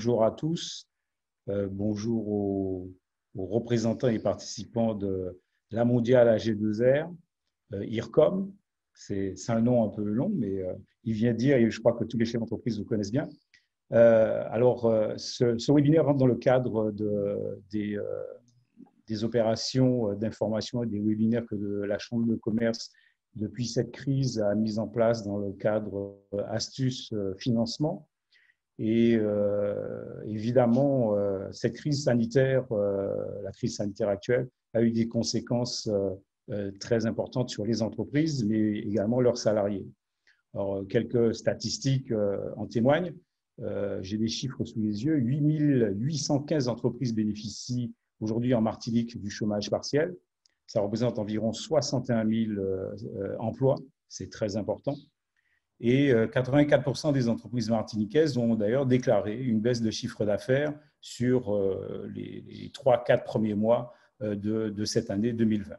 bonjour à tous. bonjour aux, représentants et participants de la mondiale AG2R, IRCOM. C'est un nom un peu long, mais il vient dire, et je crois que tous les chefs d'entreprise vous connaissent bien. alors, ce, webinaire rentre dans le cadre de, des, opérations d'information et des webinaires que la Chambre de commerce depuis cette crise a mis en place dans le cadre euh, Astuce euh, Financement. Et euh, évidemment, cette crise sanitaire, la crise sanitaire actuelle, a eu des conséquences très importantes sur les entreprises, mais également leurs salariés. Alors, quelques statistiques en témoignent. J'ai des chiffres sous les yeux. 8815 entreprises bénéficient aujourd'hui en Martinique du chômage partiel. Ça représente environ 61 000 euh, euh, emplois. C'est très important. Et 84% euh, des entreprises martiniquaises ont d'ailleurs déclaré une baisse de chiffre d'affaires sur les 3-4 premiers mois de, cette année 2020.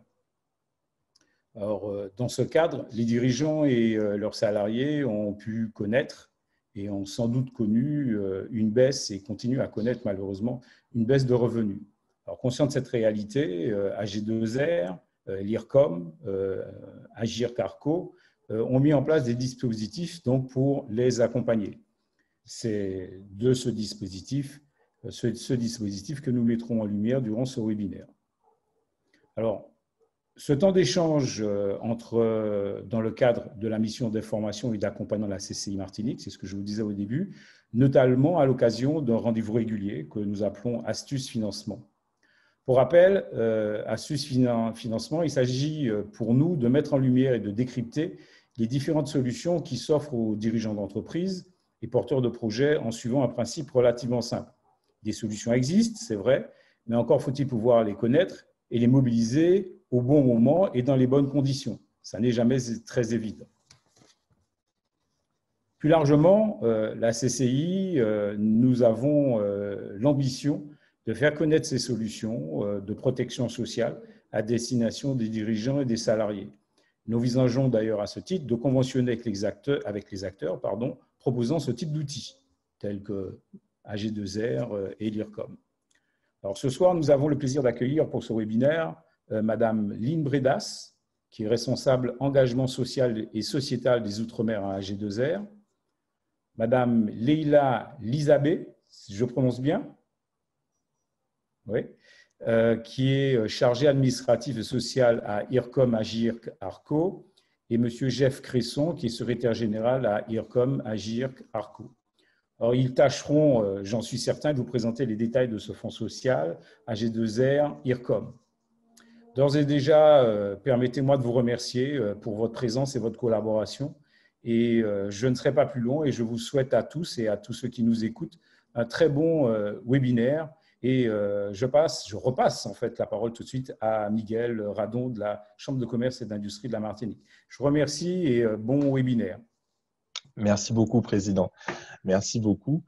Alors, dans ce cadre, les dirigeants et leurs salariés ont pu connaître et ont sans doute connu une baisse et continuent à connaître malheureusement une baisse de revenus. Alors, conscient de cette réalité, euh, AG2R, euh, l'IRCOM, euh, Agir Carco ont mis en place des dispositifs donc, pour les accompagner. C'est de ce dispositif, ce, ce, dispositif que nous mettrons en lumière durant ce webinaire. Alors, ce temps d'échange entre, dans le cadre de la mission d'information et d'accompagnement de la CCI Martinique, c'est ce que je vous disais au début, notamment à l'occasion d'un rendez-vous régulier que nous appelons Astuce Financement. Pour rappel, euh, à ce financement, il s'agit euh, pour nous de mettre en lumière et de décrypter les différentes solutions qui s'offrent aux dirigeants d'entreprise et porteurs de projets en suivant un principe relativement simple. Des solutions existent, c'est vrai, mais encore faut-il pouvoir les connaître et les mobiliser au bon moment et dans les bonnes conditions. Ça n'est jamais très évident. Plus largement, euh, la CCI, nous avons l'ambition de faire connaître ces solutions euh, de protection sociale à destination des dirigeants et des salariés. Nous visageons d'ailleurs à ce titre de conventionner avec les acteurs, avec les acteurs pardon, proposant ce type d'outils, tels que AG2R euh, et l'IRCOM. Alors ce soir, nous avons le plaisir d'accueillir pour ce webinaire euh, Madame Lynn Bredas, qui est responsable engagement social et sociétal des Outre-mer à AG2R, Madame Leila Lizabé, si je prononce bien, euh, qui est euh, chargé administratif et social à IRCOM Agirc Arco, et M. Jeff Cresson, qui est secrétaire général à IRCOM Agirc Arco. Alors, ils tâcheront, euh, j'en suis certain, de vous présenter les détails de ce fonds social AG2R IRCOM. D'ores et déjà, permettez-moi de vous remercier pour votre présence et votre collaboration. Et je ne serai pas plus long et je vous souhaite à tous et à tous ceux qui nous écoutent un très bon webinaire et euh, je passe, je repasse en fait la parole tout de suite à Miguel Radon de la Chambre de commerce et d'industrie de la Martinique. Je vous remercie et euh, bon webinaire. Merci beaucoup, Président. Merci beaucoup.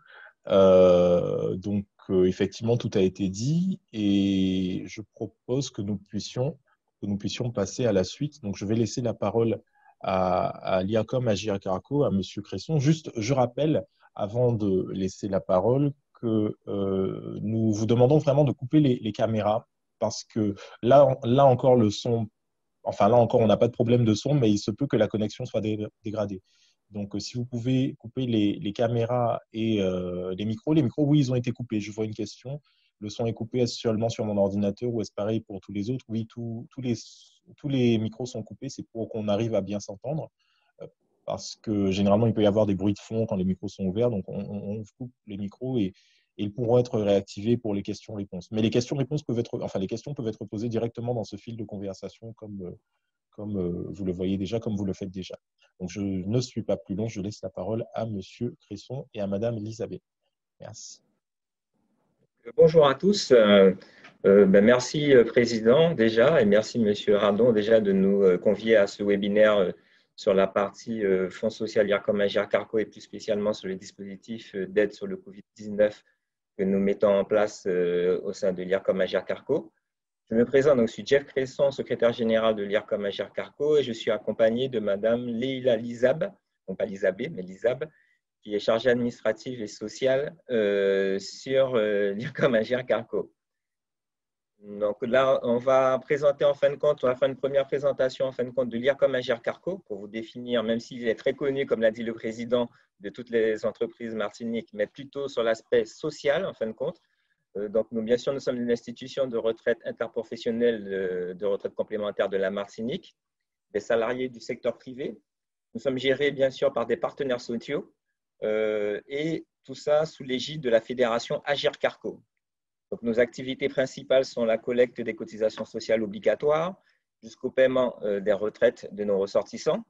Euh, donc, effectivement, tout a été dit et je propose que nous puissions, que nous puissions passer à la suite. Donc, je vais laisser la parole à, l'IACOM, à à M. Cresson. Juste, je rappelle, avant de laisser la parole, euh, nous vous demandons vraiment de couper les, caméras parce que là, là encore, le son, enfin là encore, on n'a pas de problème de son, mais il se peut que la connexion soit dégradée. Donc, euh, si vous pouvez couper les, caméras et euh, les micros, les micros, oui, ils ont été coupés. Je vois une question. Le son est coupé seulement sur mon ordinateur ou est-ce pareil pour tous les autres? Oui, tous, les, tous les micros sont coupés. C'est pour qu'on arrive à bien s'entendre parce que généralement, il peut y avoir des bruits de fond quand les micros sont ouverts. Donc, on, coupe les micros et, ils pourront être réactivés pour les questions-réponses. Mais les questions-réponses peuvent être, enfin, les questions peuvent être posées directement dans ce fil de conversation, comme, comme euh, vous le voyez déjà, comme vous le faites déjà. Donc, je ne suis pas plus long. Je laisse la parole à Monsieur Cresson et à Madame Elisabeth. Merci. Bonjour à tous. Euh, euh, ben merci, Président, déjà, et merci, Monsieur Radon, déjà, de nous convier à ce webinaire sur la partie euh, Fonds social IRCOM Agir Carco et plus spécialement sur les dispositifs euh, d'aide sur le Covid-19 que nous mettons en place euh, au sein de l'IRCOM Agir Carco. Je me présente, donc, je suis Jeff Cresson, secrétaire général de l'IRCOM Agir Carco et je suis accompagné de Madame Leila Lizab, non pas Lizabé, mais Lizab, qui est chargée administrative et sociale euh, sur euh, l'IRCOM Agir Carco. Donc là, on va présenter en fin de compte, on va faire une première présentation en fin de compte de l'IRCOM Agir Carco pour vous définir, même s'il est très connu, comme l'a dit le président, de toutes les entreprises martiniques, mais plutôt sur l'aspect social en fin de compte. Euh, donc, nous, bien sûr, nous sommes une institution de retraite interprofessionnelle de retraite complémentaire de la Martinique, des salariés du secteur privé. Nous sommes gérés, bien sûr, par des partenaires sociaux euh, et tout ça sous l'égide de la fédération Agir Carco. Nos activités principales sont la collecte des cotisations sociales obligatoires jusqu'au paiement euh, des retraites de nos ressortissants.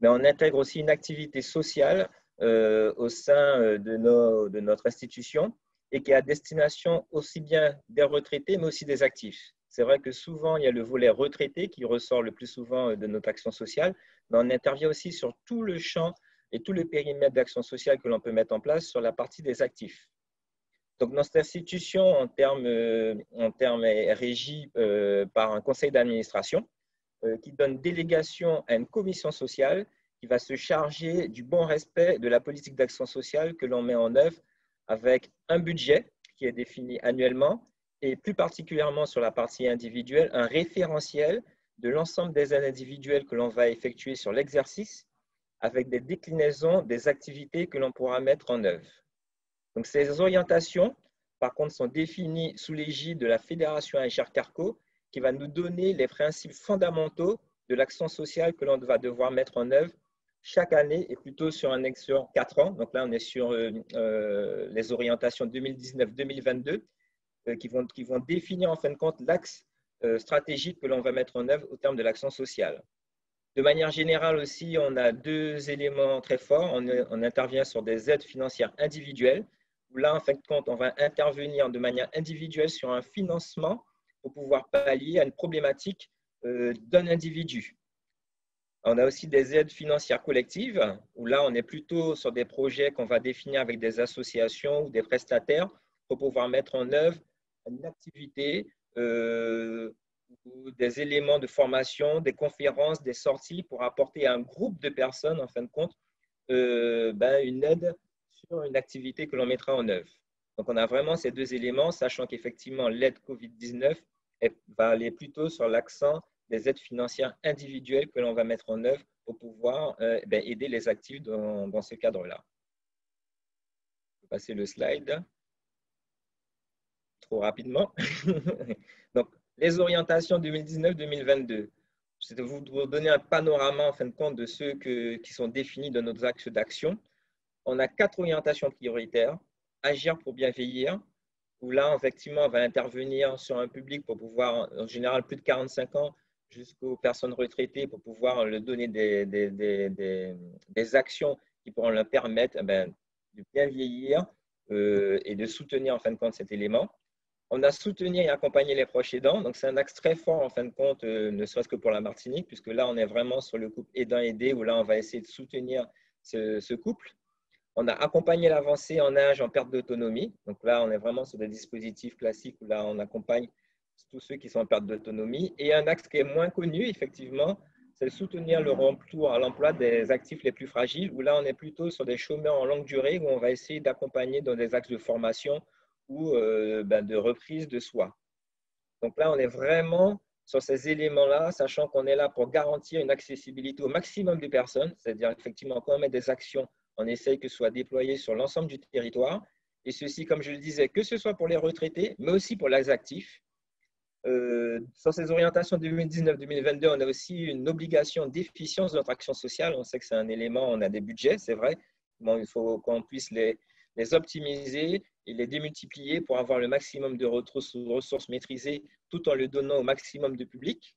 Mais on intègre aussi une activité sociale euh, au sein de, nos, de notre institution et qui est à destination aussi bien des retraités, mais aussi des actifs. C'est vrai que souvent, il y a le volet retraité qui ressort le plus souvent de notre action sociale, mais on intervient aussi sur tout le champ et tout le périmètre d'action sociale que l'on peut mettre en place sur la partie des actifs. Donc, notre institution, en termes, euh, en termes est régie euh, par un conseil d'administration euh, qui donne délégation à une commission sociale qui va se charger du bon respect de la politique d'action sociale que l'on met en œuvre avec un budget qui est défini annuellement et plus particulièrement sur la partie individuelle, un référentiel de l'ensemble des individuels que l'on va effectuer sur l'exercice avec des déclinaisons des activités que l'on pourra mettre en œuvre. Donc, ces orientations, par contre, sont définies sous l'égide de la Fédération HR Carco, qui va nous donner les principes fondamentaux de l'action sociale que l'on va devoir mettre en œuvre chaque année et plutôt sur un sur quatre ans. Donc là, on est sur euh, euh, les orientations 2019-2022 euh, qui, vont, qui vont définir en fin de compte l'axe stratégique que l'on va mettre en œuvre au terme de l'action sociale. De manière générale aussi, on a deux éléments très forts. On, intervient sur des aides financières individuelles, où là, en fin de compte, on va intervenir de manière individuelle sur un financement pour pouvoir pallier à une problématique euh, d'un individu. On a aussi des aides financières collectives, où là, on est plutôt sur des projets qu'on va définir avec des associations ou des prestataires pour pouvoir mettre en œuvre une activité euh, des éléments de formation, des conférences, des sorties pour apporter à un groupe de personnes, en fin de compte, euh, ben, une aide sur une activité que l'on mettra en œuvre. Donc, on a vraiment ces deux éléments, sachant qu'effectivement, l'aide COVID-19 va aller plutôt sur l'accent des aides financières individuelles que l'on va mettre en œuvre pour pouvoir euh, ben, aider les actifs dans, ce cadre-là. Je vais passer le slide trop rapidement. Donc, les orientations 2019-2022, c'est vous, vous donner un panorama en fin de compte de ceux qui sont définis dans nos axes d'action. On a quatre orientations prioritaires. Agir pour bien vieillir, où là, effectivement, on va intervenir sur un public pour pouvoir, en général, plus de 45 ans, jusqu'aux personnes retraitées, pour pouvoir leur donner des, actions qui pourront leur permettre eh ben, de bien vieillir euh, et de soutenir, en fin de compte, cet élément. On a soutenu et accompagné les proches aidants. Donc, c'est un axe très fort, en fin de compte, euh, ne serait-ce que pour la Martinique, puisque là, on est vraiment sur le couple aidant-aidé, où là, on va essayer de soutenir ce, couple. On a accompagné l'avancée en âge en perte d'autonomie. Donc là, on est vraiment sur des dispositifs classiques où là, on accompagne tous ceux qui sont en perte d'autonomie. Et un axe qui est moins connu, effectivement, c'est soutenir le retour à l'emploi des actifs les plus fragiles, où là, on est plutôt sur des chômeurs en longue durée, où on va essayer d'accompagner dans des axes de formation ou euh, ben, de reprise de soi. Donc là, on est vraiment sur ces éléments-là, sachant qu'on est là pour garantir une accessibilité au maximum de personnes, c'est-à-dire effectivement quand on met des actions, on essaye que ce soit déployé sur l'ensemble du territoire, et ceci, comme je le disais, que ce soit pour les retraités, mais aussi pour les actifs. Euh, sur ces orientations 2019-2022, on a aussi une obligation d'efficience de notre action sociale. On sait que c'est un élément, on a des budgets, c'est vrai. Il faut qu'on puisse les, les optimiser et les démultiplier pour avoir le maximum de ressources maîtrisées tout en le donnant au maximum de public.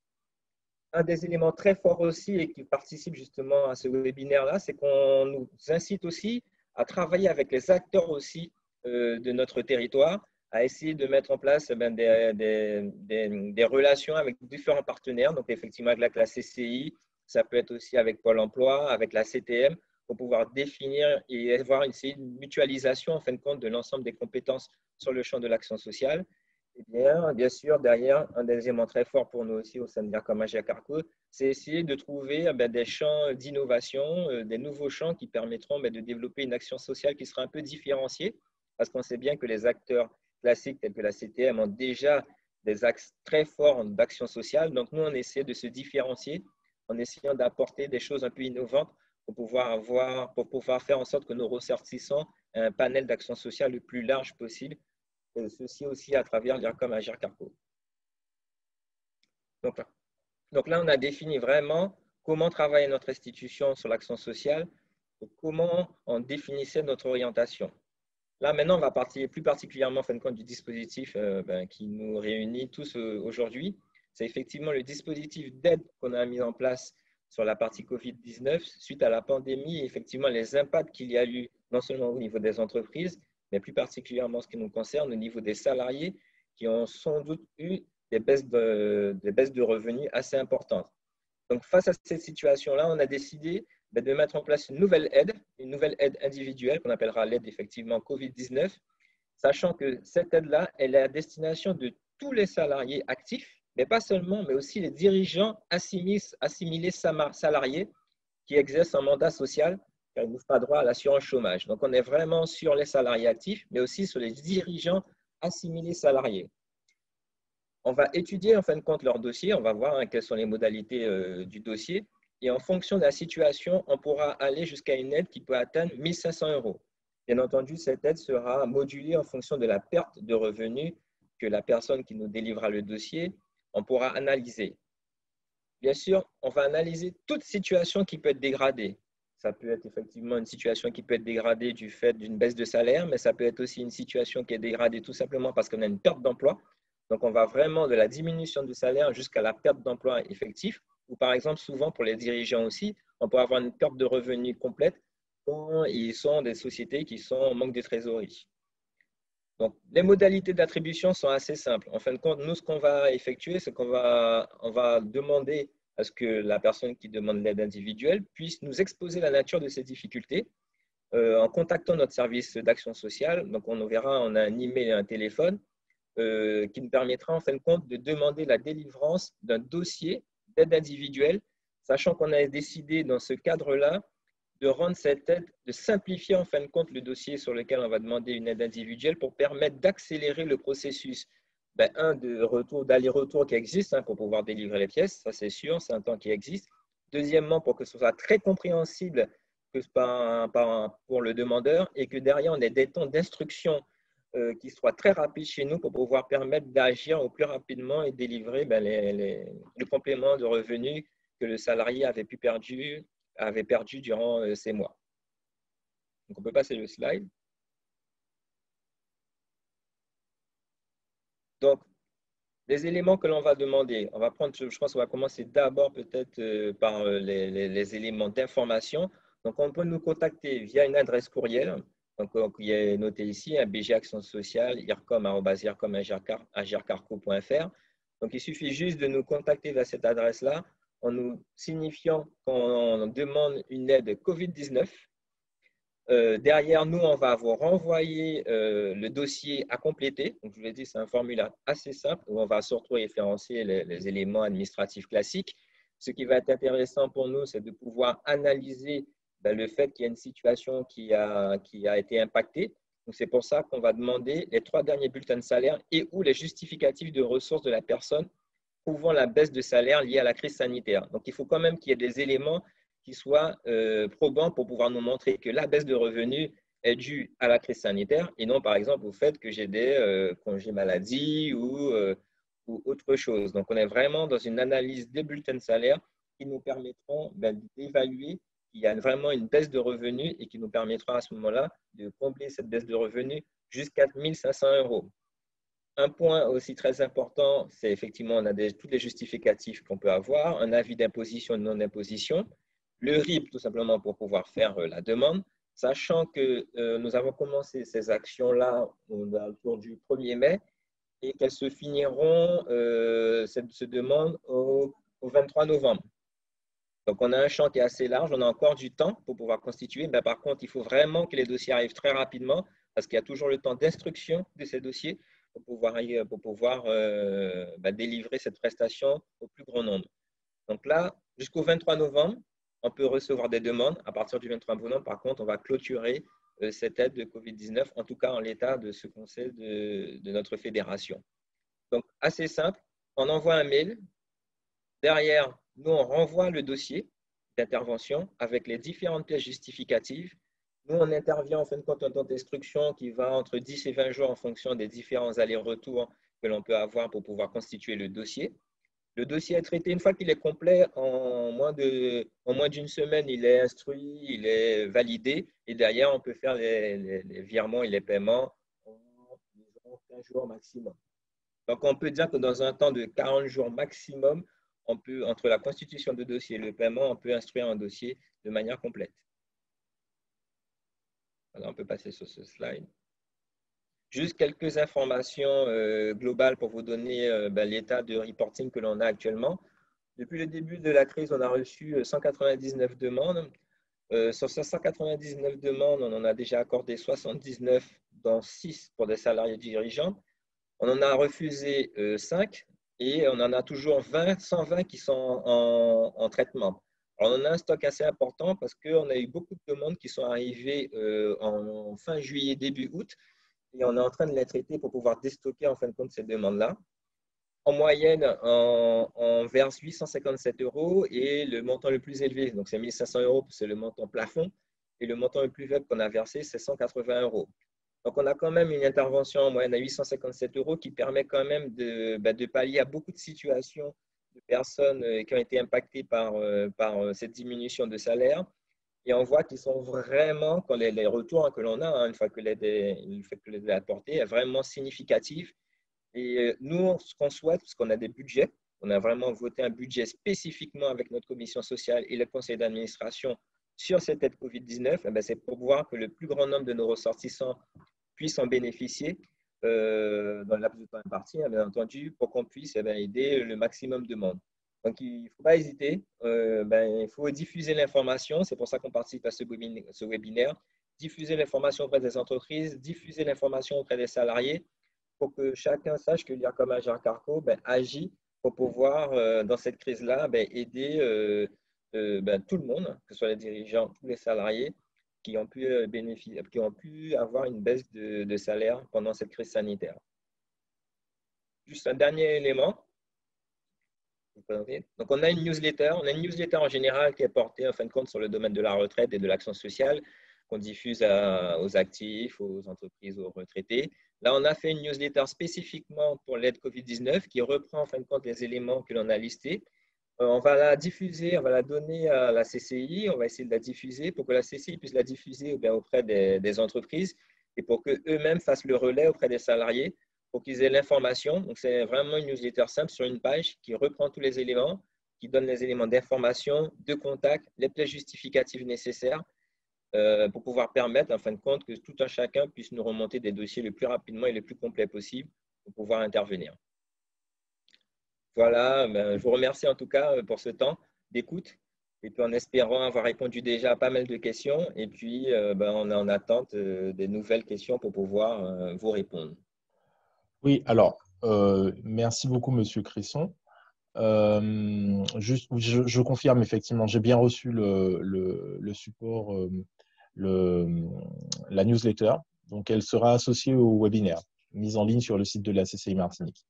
Un des éléments très forts aussi et qui participe justement à ce webinaire-là, c'est qu'on nous incite aussi à travailler avec les acteurs aussi euh, de notre territoire, à essayer de mettre en place eh ben, des, relations avec différents partenaires, donc effectivement avec la CCI, ça peut être aussi avec Pôle emploi, avec la CTM, pour pouvoir définir et avoir une mutualisation en fin de compte de l'ensemble des compétences sur le champ de l'action sociale. Eh bien, bien sûr, derrière, un des éléments très forts pour nous aussi au sein de l'IRCOM Carco, c'est essayer de trouver eh des champs d'innovation, euh, des nouveaux champs qui permettront de développer une action sociale qui sera un peu différenciée, parce qu'on sait bien que les acteurs classiques tels que la CTM ont déjà des axes très forts d'action sociale. Donc, nous, on essaie de se différencier en essayant d'apporter des choses un peu innovantes pour pouvoir, avoir, pour pouvoir faire en sorte que nos ressortissants aient un panel d'action sociale le plus large possible, ceci aussi à travers l'IRCOM Agir Carco. Donc, donc là, on a défini vraiment comment travailler notre institution sur l'action sociale comment on définissait notre orientation. Là, maintenant, on va partir plus particulièrement en fin de compte du dispositif euh, ben, qui nous réunit tous euh, aujourd'hui. C'est effectivement le dispositif d'aide qu'on a mis en place sur la partie COVID-19 suite à la pandémie et effectivement les impacts qu'il y a eu non seulement au niveau des entreprises, mais plus particulièrement ce qui nous concerne au niveau des salariés qui ont sans doute eu des baisses de, des baisses de revenus assez importantes. Donc, face à cette situation-là, on a décidé ben, de mettre en place une nouvelle aide, une nouvelle aide individuelle qu'on appellera l'aide effectivement COVID-19, sachant que cette aide-là, elle est à destination de tous les salariés actifs, mais pas seulement, mais aussi les dirigeants assimilés, assimilés salariés qui exercent un mandat social car ils n'ont pas droit à l'assurance chômage. Donc, on est vraiment sur les salariés actifs, mais aussi sur les dirigeants assimilés salariés. On va étudier en fin de compte leur dossier, on va voir hein, quelles sont les modalités euh, du dossier et en fonction de la situation, on pourra aller jusqu'à une aide qui peut atteindre 1500 euros. Bien entendu, cette aide sera modulée en fonction de la perte de revenus que la personne qui nous délivrera le dossier, on pourra analyser. Bien sûr, on va analyser toute situation qui peut être dégradée. Ça peut être effectivement une situation qui peut être dégradée du fait d'une baisse de salaire, mais ça peut être aussi une situation qui est dégradée tout simplement parce qu'on a une perte d'emploi. Donc, on va vraiment de la diminution du salaire jusqu'à la perte d'emploi effectif ou par exemple, souvent pour les dirigeants aussi, on peut avoir une perte de revenus complète quand ils sont des sociétés qui sont en manque de trésorerie. Donc, les modalités d'attribution sont assez simples. En fin de compte, nous, ce qu'on va effectuer, c'est qu'on va, on va demander à ce que la personne qui demande l'aide individuelle puisse nous exposer la nature de ses difficultés euh, en contactant notre service d'action sociale. Donc, on verra, on a un email et un téléphone euh, qui nous permettra, en fin de compte, de demander la délivrance d'un dossier d'aide individuelle, sachant qu'on a décidé dans ce cadre-là de rendre cette aide, de simplifier en fin de compte le dossier sur lequel on va demander une aide individuelle pour permettre d'accélérer le processus. Ben, un, de retour, d'aller-retour qui existe hein, pour pouvoir délivrer les pièces, ça c'est sûr, c'est un temps qui existe. Deuxièmement, pour que ce soit très compréhensible que par, pour le demandeur et que derrière on ait des temps d'instruction euh, qui soit très rapide chez nous pour pouvoir permettre d'agir au plus rapidement et délivrer ben, le complément de revenus que le salarié avait, pu perdu, avait perdu durant euh, ces mois. Donc, on peut passer le slide. Donc, les éléments que l'on va demander, on va prendre, je pense qu'on va commencer d'abord peut-être euh, par les, les éléments d'information. Donc, on peut nous contacter via une adresse courriel donc, il est noté ici, un BG Action Sociale, ircom.agircarco.fr. Donc, il suffit juste de nous contacter vers cette adresse-là en nous signifiant qu'on demande une aide COVID-19. Euh, derrière nous, on va vous renvoyer euh, le dossier à compléter. Donc, je vous l'ai dit, c'est un formulaire assez simple où on va surtout référencer les, éléments administratifs classiques. Ce qui va être intéressant pour nous, c'est de pouvoir analyser ben, le fait qu'il y a une situation qui a, qui a été impactée. C'est pour ça qu'on va demander les trois derniers bulletins de salaire et ou les justificatifs de ressources de la personne prouvant la baisse de salaire liée à la crise sanitaire. Donc, il faut quand même qu'il y ait des éléments qui soient euh, probants pour pouvoir nous montrer que la baisse de revenus est due à la crise sanitaire et non, par exemple, au fait que j'ai des euh, congés maladie ou, euh, ou autre chose. Donc, on est vraiment dans une analyse des bulletins de salaire qui nous permettront ben, d'évaluer il y a vraiment une baisse de revenus et qui nous permettra à ce moment-là de combler cette baisse de revenus jusqu'à 1500 euros. Un point aussi très important, c'est effectivement, on a tous les justificatifs qu'on peut avoir, un avis d'imposition non-imposition, le RIP tout simplement pour pouvoir faire euh, la demande, sachant que euh, nous avons commencé ces actions-là autour du 1er mai et qu'elles se finiront, euh, cette, demande, au 23 novembre. Donc, on a un champ qui est assez large, on a encore du temps pour pouvoir constituer. Mais par contre, il faut vraiment que les dossiers arrivent très rapidement parce qu'il y a toujours le temps d'instruction de ces dossiers pour pouvoir, pour pouvoir bah, délivrer cette prestation au plus grand nombre. Donc là, jusqu'au 23 novembre, on peut recevoir des demandes. À partir du 23 novembre, par contre, on va clôturer cette aide de Covid-19, en tout cas en l'état de ce conseil de, de notre fédération. Donc, assez simple, on envoie un mail. Derrière, nous, on renvoie le dossier d'intervention avec les différentes pièces justificatives. Nous, on intervient en fin de compte un temps d'instruction qui va entre 10 et 20 jours en fonction des différents allers-retours que l'on peut avoir pour pouvoir constituer le dossier. Le dossier est traité une fois qu'il est complet, en moins d'une semaine, il est instruit, il est validé, et derrière, on peut faire les, virements et les paiements en 15 jours maximum. Donc, on peut dire que dans un temps de 40 jours maximum, on peut, entre la constitution de dossier et le paiement, on peut instruire un dossier de manière complète. on peut passer sur ce slide. Juste quelques informations euh, globales pour vous donner euh, ben, l'état de reporting que l'on a actuellement. Depuis le début de la crise, on a reçu 199 euh, demandes. sur ces 199 demandes, on en a déjà accordé 79, dont 6 pour des salariés dirigeants. On en a refusé 5 et on en a toujours 20, 120 qui sont en, traitement. on en a un stock assez important parce qu'on a eu beaucoup de demandes qui sont arrivées en fin juillet, début août et on est en train de les traiter pour pouvoir déstocker en fin de compte ces demandes-là. En moyenne, on, verse 857 euros et le montant le plus élevé, donc c'est 1500 euros, c'est le montant plafond, et le montant le plus faible qu'on a versé, c'est 180 euros. Donc, on a quand même une intervention en moyenne à 857 euros qui permet quand même de, bah, de pallier à beaucoup de situations de personnes euh, qui ont été impactées par, euh, euh, cette diminution de salaire et on voit qu'ils sont vraiment, quand les, retours hein, que l'on a, hein, une fois que l'aide est, apportée, est vraiment significatif. Et euh, nous, ce qu'on souhaite, parce qu'on a des budgets, on a vraiment voté un budget spécifiquement avec notre commission sociale et le conseil d'administration sur cette aide Covid-19, eh ben, c'est pour voir que le plus grand nombre de nos ressortissants puissent en bénéficier euh, dans le laps de temps imparti, hein, bien entendu, pour qu'on puisse eh ben, aider le maximum de monde. Donc, il ne faut pas hésiter. Euh, ben, il faut diffuser l'information. C'est pour ça qu'on participe à ce webinaire. Diffuser l'information auprès des entreprises, diffuser l'information auprès des salariés pour que chacun sache que l'IRCOM Agir Carco ben, agit pour pouvoir, euh, dans cette crise-là, ben, aider euh, ben, tout le monde, que ce soit les dirigeants, tous les salariés, qui ont pu, bénéficier, qui ont pu avoir une baisse de salaire pendant cette crise sanitaire. Juste un dernier élément, donc, on a une newsletter. On a une newsletter en général qui est portée, en fin de compte, sur le domaine de la retraite et de l'action sociale, qu'on diffuse aux actifs, aux entreprises, aux retraités. Là, on a fait une newsletter spécifiquement pour l'aide Covid-19 qui reprend, en fin de compte, les éléments que l'on a listés. Euh, on va la diffuser, on va la donner à la CCI, on va essayer de la diffuser pour que la CCI puisse la diffuser eh auprès des, des entreprises et pour qu'eux-mêmes fassent le relais auprès des salariés pour qu'ils aient l'information. Donc, c'est vraiment une newsletter simple sur une page qui reprend tous les éléments, qui donne les éléments d'information, de contact, les pièces justificatives nécessaires euh, pour pouvoir permettre, en fin de compte, que tout un chacun puisse nous remonter des dossiers le plus rapidement et le plus complet possible pour pouvoir intervenir. Voilà, ben, je vous remercie en tout cas euh, pour ce temps d'écoute et puis en espérant avoir répondu déjà à pas mal de questions et puis euh, ben, on est en attente des nouvelles questions pour pouvoir vous répondre. Oui, alors, euh, merci beaucoup, Monsieur Cresson. Euh, je, confirme effectivement, j'ai bien reçu le, support, euh, le, la newsletter. Donc, elle sera associée au webinaire, mise en ligne sur le site de la CCI Martinique.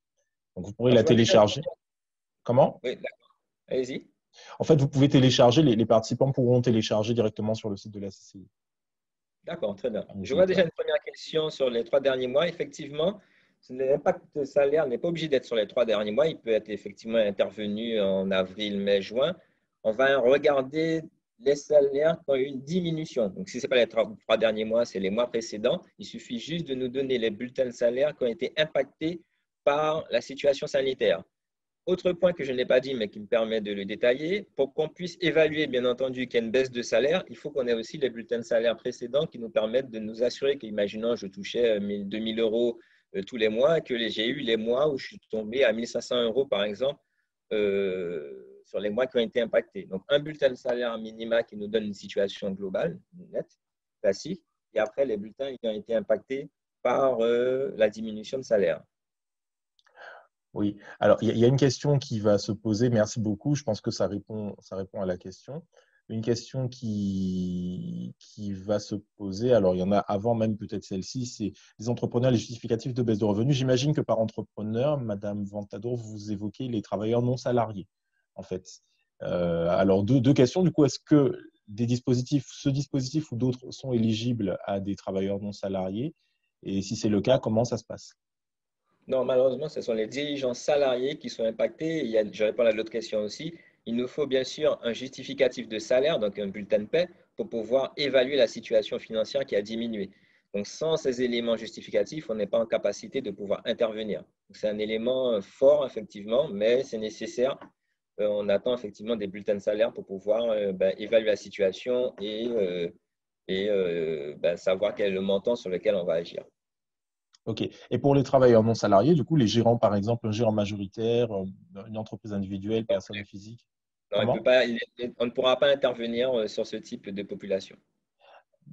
Donc, vous pourrez la télécharger. Comment? Oui, d'accord. Allez-y. En fait, vous pouvez télécharger, les, les, participants pourront télécharger directement sur le site de la CCI. D'accord, très bien. Je vois déjà une première question sur les trois derniers mois. Effectivement, L'impact salaire n'est pas obligé d'être sur les trois derniers mois. Il peut être effectivement intervenu en avril, mai, juin. On va regarder les salaires qui ont eu une diminution. Donc, si ce n'est pas les trois, derniers mois, c'est les mois précédents. Il suffit juste de nous donner les bulletins de salaire qui ont été impactés par la situation sanitaire. Autre point que je n'ai pas dit, mais qui me permet de le détailler, pour qu'on puisse évaluer, bien entendu, qu'il y a une baisse de salaire, il faut qu'on ait aussi les bulletins de salaire précédents qui nous permettent de nous assurer qu'imaginons, je touchais 2000 euros euh, tous les mois que j'ai eu les mois où je suis tombé à 1500 euros, par exemple, euh, sur les mois qui ont été impactés. Donc, un bulletin de salaire minima qui nous donne une situation globale, nette, classique, et après les bulletins qui ont été impactés par euh, la diminution de salaire. Oui, alors il y, a une question qui va se poser. Merci beaucoup. Je pense que ça répond, ça répond à la question. Une question qui, va se poser, alors il y en a avant même peut-être celle-ci, c'est les entrepreneurs, les justificatifs de baisse de revenus. J'imagine que par entrepreneur, Madame Ventador, vous évoquez les travailleurs non salariés, en fait. Euh, alors deux, questions. Du coup, est-ce que ce dispositif ou d'autres sont éligibles à des travailleurs non salariés? Et si c'est le cas, comment ça se passe? Non, malheureusement, ce sont les dirigeants salariés qui sont impactés. Je réponds à l'autre question aussi. Il nous faut bien sûr un justificatif de salaire, donc un bulletin de paie, pour pouvoir évaluer la situation financière qui a diminué. Donc, sans ces éléments justificatifs, on n'est pas en capacité de pouvoir intervenir. C'est un élément fort, effectivement, mais c'est nécessaire. Euh, on attend effectivement des bulletins de salaire pour pouvoir euh, ben, évaluer la situation et, euh, et ben, savoir quel est le montant sur lequel on va agir. OK. Et pour les travailleurs non salariés, du coup, les gérants, par exemple, un gérant majoritaire, euh, une entreprise individuelle, personne physique non, On ne pourra pas intervenir euh, sur ce type de population.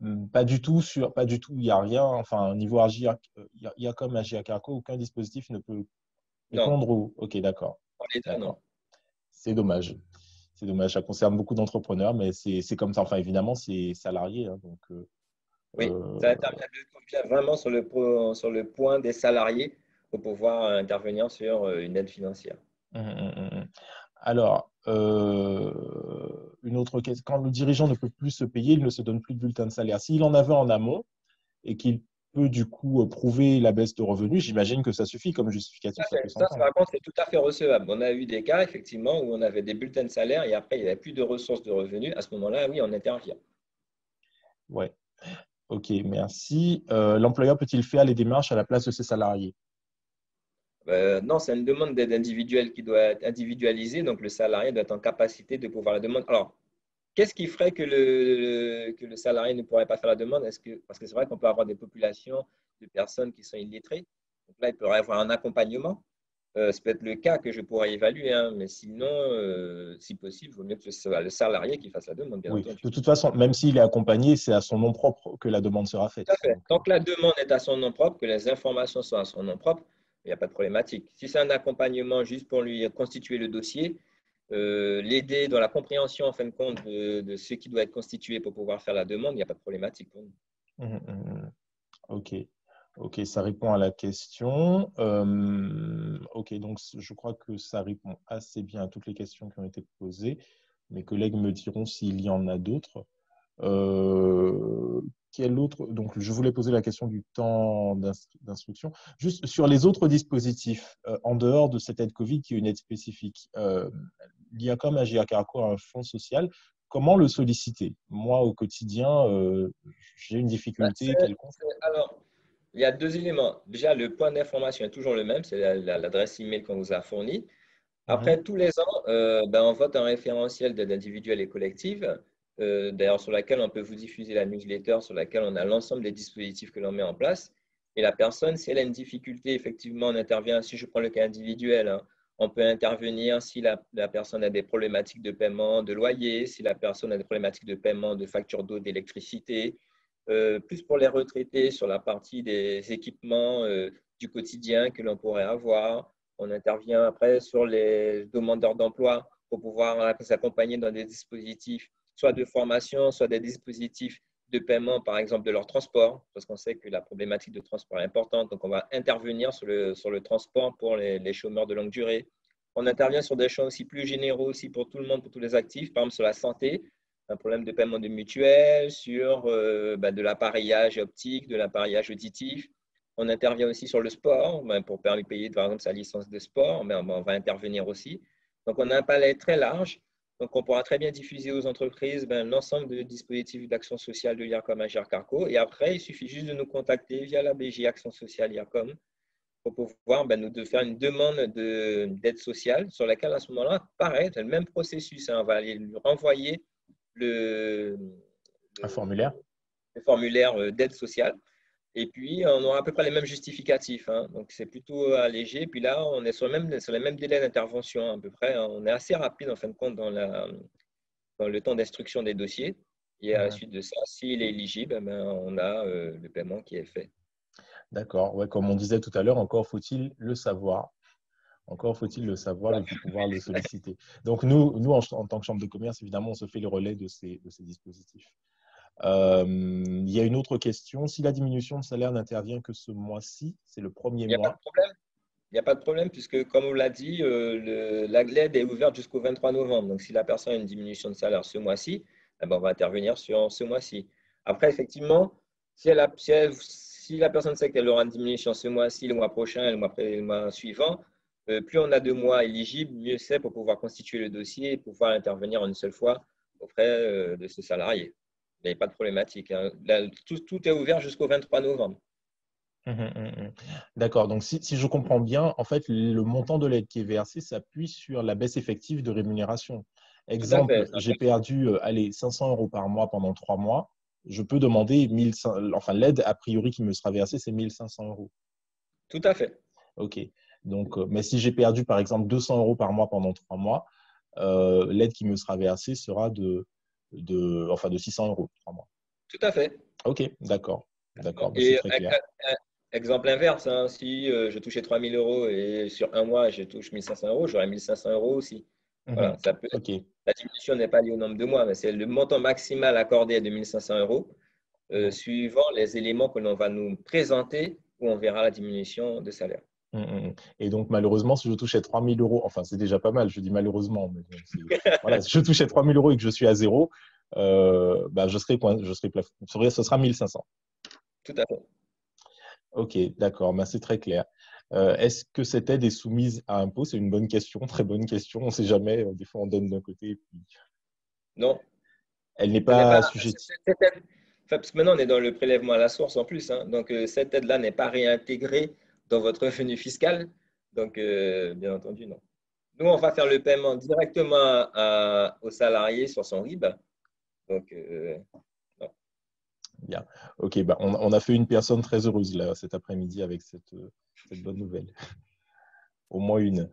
Hmm, pas du tout, sur, pas du tout, il n'y a rien. Enfin, au niveau agir, euh, il y a, comme Carco, aucun dispositif ne peut répondre au. Ok, d'accord. C'est dommage. C'est dommage. Ça concerne beaucoup d'entrepreneurs, mais c'est comme ça. Enfin, évidemment, c'est salarié. Hein, donc, oui, euh, ça intervient vraiment sur le, sur le point des salariés pour pouvoir intervenir sur euh, une aide financière. Hum, hum, hum, Alors, euh, une autre question. Quand le dirigeant ne peut plus se payer, il ne se donne plus de bulletin de salaire. S'il en avait en amont et qu'il peut du coup prouver la baisse de revenus, j'imagine que ça suffit comme justificatif. Ça, ça, par contre, c'est tout à fait recevable. On a eu des cas, effectivement, où on avait des bulletins de salaire et après, il n'y avait plus de ressources de revenus. À ce moment-là, oui, on intervient. Ouais. Ok, merci. Euh, l'employeur peut-il faire les démarches à la place de ses salariés? Euh, Non, c'est une demande d'aide individuelle qui doit être individualisée. Donc, le salarié doit être en capacité de pouvoir la demander. Alors, qu'est-ce qui ferait que le, salarié ne pourrait pas faire la demande? Parce que c'est vrai qu'on peut avoir des populations de personnes qui sont illettrées. Donc là, il pourrait avoir un accompagnement. Euh, ça peut être le cas que je pourrais évaluer, hein, mais sinon, euh, si possible, il vaut mieux que ce soit le salarié qui fasse la demande. oui. De toute façon, même s'il est accompagné, c'est à son nom propre que la demande sera faite. Tant que la demande est à son nom propre, que les informations sont à son nom propre, il n'y a pas de problématique. Si c'est un accompagnement juste pour lui constituer le dossier, euh, l'aider dans la compréhension, en fin de compte, de, ce qui doit être constitué pour pouvoir faire la demande, il n'y a pas de problématique pour nous. Mmh, mmh, mmh. Ok. Ok, ça répond à la question. Euh, ok, donc je crois que ça répond assez bien à toutes les questions qui ont été posées. Mes collègues me diront s'il y en a d'autres. Euh, quel autre Donc, je voulais poser la question du temps d'instruction. Juste sur les autres dispositifs, euh, en dehors de cette aide Covid qui est une aide spécifique, l'IACOM AGA Carco a un fonds social. Comment le solliciter? Moi, au quotidien, j'ai une difficulté bah, quelconque. Alors, il y a deux éléments. Déjà, le point d'information est toujours le même, c'est l'adresse email qu'on vous a fournie. Après, tous les ans, euh, ben, on vote un référentiel d'aide individuelle et collective, euh, d'ailleurs sur laquelle on peut vous diffuser la newsletter, sur laquelle on a l'ensemble des dispositifs que l'on met en place. Et la personne, si elle a une difficulté, effectivement, on intervient. Si je prends le cas individuel, hein, on peut intervenir si la, la, personne a des problématiques de paiement de loyer, si la personne a des problématiques de paiement de facture d'eau, d'électricité, plus pour les retraités sur la partie des équipements euh, du quotidien que l'on pourrait avoir. On intervient après sur les demandeurs d'emploi pour pouvoir s'accompagner dans des dispositifs, soit de formation, soit des dispositifs de paiement, par exemple, de leur transport, parce qu'on sait que la problématique de transport est importante. Donc, on va intervenir sur le, sur le transport pour les, les chômeurs de longue durée. On intervient sur des champs aussi plus généraux aussi pour tout le monde, pour tous les actifs, par exemple sur la santé, un problème de paiement de mutuelle, sur euh, bah, de l'appareillage optique, de l'appareillage auditif. On intervient aussi sur le sport, ben, pour permettre de payer par exemple sa licence de sport, mais on va intervenir aussi. Donc on a un palais très large, donc on pourra très bien diffuser aux entreprises ben, l'ensemble des dispositifs d'action sociale de l'IRCOM Agir Carco. Et après, il suffit juste de nous contacter via la BG Action Sociale IRCOM pour pouvoir ben, nous faire une demande d'aide sociale sur laquelle à ce moment-là, pareil, c'est le même processus. Hein. on va aller lui renvoyer le, un formulaire, le formulaire euh, d'aide sociale. Et puis, on aura à peu près les mêmes justificatifs. Hein. Donc, c'est plutôt allégé. Puis là, on est sur, le même, sur les mêmes délais d'intervention à peu près. Hein. On est assez rapide, en fin de compte, dans, la, dans le temps d'instruction des dossiers. Et à la suite de ça, s'il est éligible, eh ben, on a euh, le paiement qui est fait. D'accord. Ouais, comme on disait tout à l'heure, encore faut-il le savoir. Encore faut-il le savoir et pouvoir le solliciter. Donc, nous, nous en, tant que Chambre de commerce, évidemment, on se fait le relais de ces, de ces dispositifs. Euh, il y a une autre question. Si la diminution de salaire n'intervient que ce mois-ci, c'est le premier mois. Il n'y a pas de problème. Il n'y a pas de problème puisque, comme on l'a dit, euh, la GLED est ouverte jusqu'au 23 novembre. Donc, si la personne a une diminution de salaire ce mois-ci, eh ben, on va intervenir sur ce mois-ci. Après, effectivement, si, elle si, la personne sait qu'elle aura une diminution ce mois-ci, le mois prochain, le mois, le mois suivant, plus on a de mois éligibles, mieux c'est pour pouvoir constituer le dossier et pouvoir intervenir en une seule fois auprès euh, de ce salarié. Il n'y a pas de problématique. Hein. tout, est ouvert jusqu'au 23 novembre. Hum, hum, hum, D'accord. Donc, si, je comprends bien, en fait, le montant de l'aide qui est versé s'appuie sur la baisse effective de rémunération. Exemple, j'ai perdu euh, allez, 500 euros par mois pendant trois mois. Je peux demander 1500, enfin, l'aide a priori qui me sera versée, c'est 1500 euros. Tout à fait. OK. Donc, euh, mais si j'ai perdu, par exemple, 200 euros par mois pendant trois mois, euh, l'aide qui me sera versée sera de, de, enfin, de 600 euros par mois. Tout à fait. OK, d'accord. D'accord. Et exemple inverse, hein, si euh, je touchais 3000 euros et sur un mois, je touche 1500 euros, j'aurai 1500 euros aussi. Mhm. Voilà, ça peut, La diminution n'est pas liée au nombre de mois, mais c'est le montant maximal accordé de 1500 euros, suivant les éléments que l'on va nous présenter où on verra la diminution de salaire. Mmh, mmh, mmh. Et donc, malheureusement, si je touchais 3 000 euros, enfin, c'est déjà pas mal, je dis malheureusement, mais voilà, si je touchais 3 000 euros et que je suis à zéro, euh, bah, je serai, je serai plafond. Ce sera 1500. Tout à fait. Ok, d'accord, bah, c'est très clair. Euh, est-ce que cette aide est soumise à impôt? C'est une bonne question, très bonne question. On ne sait jamais. Euh, des fois, on donne d'un côté. Puis... Non. Elle n'est pas, pas assujettie. Parce que maintenant, on est dans le prélèvement à la source en plus. Hein. Donc, cette aide-là n'est pas réintégrée dans votre revenu fiscal. Donc, euh, bien entendu, non. Nous, on va faire le paiement directement au salarié sur son RIB. Donc, euh, non. Bien. OK. Bah, on, a fait une personne très heureuse là, cet après-midi avec cette, cette, bonne nouvelle. Au moins une.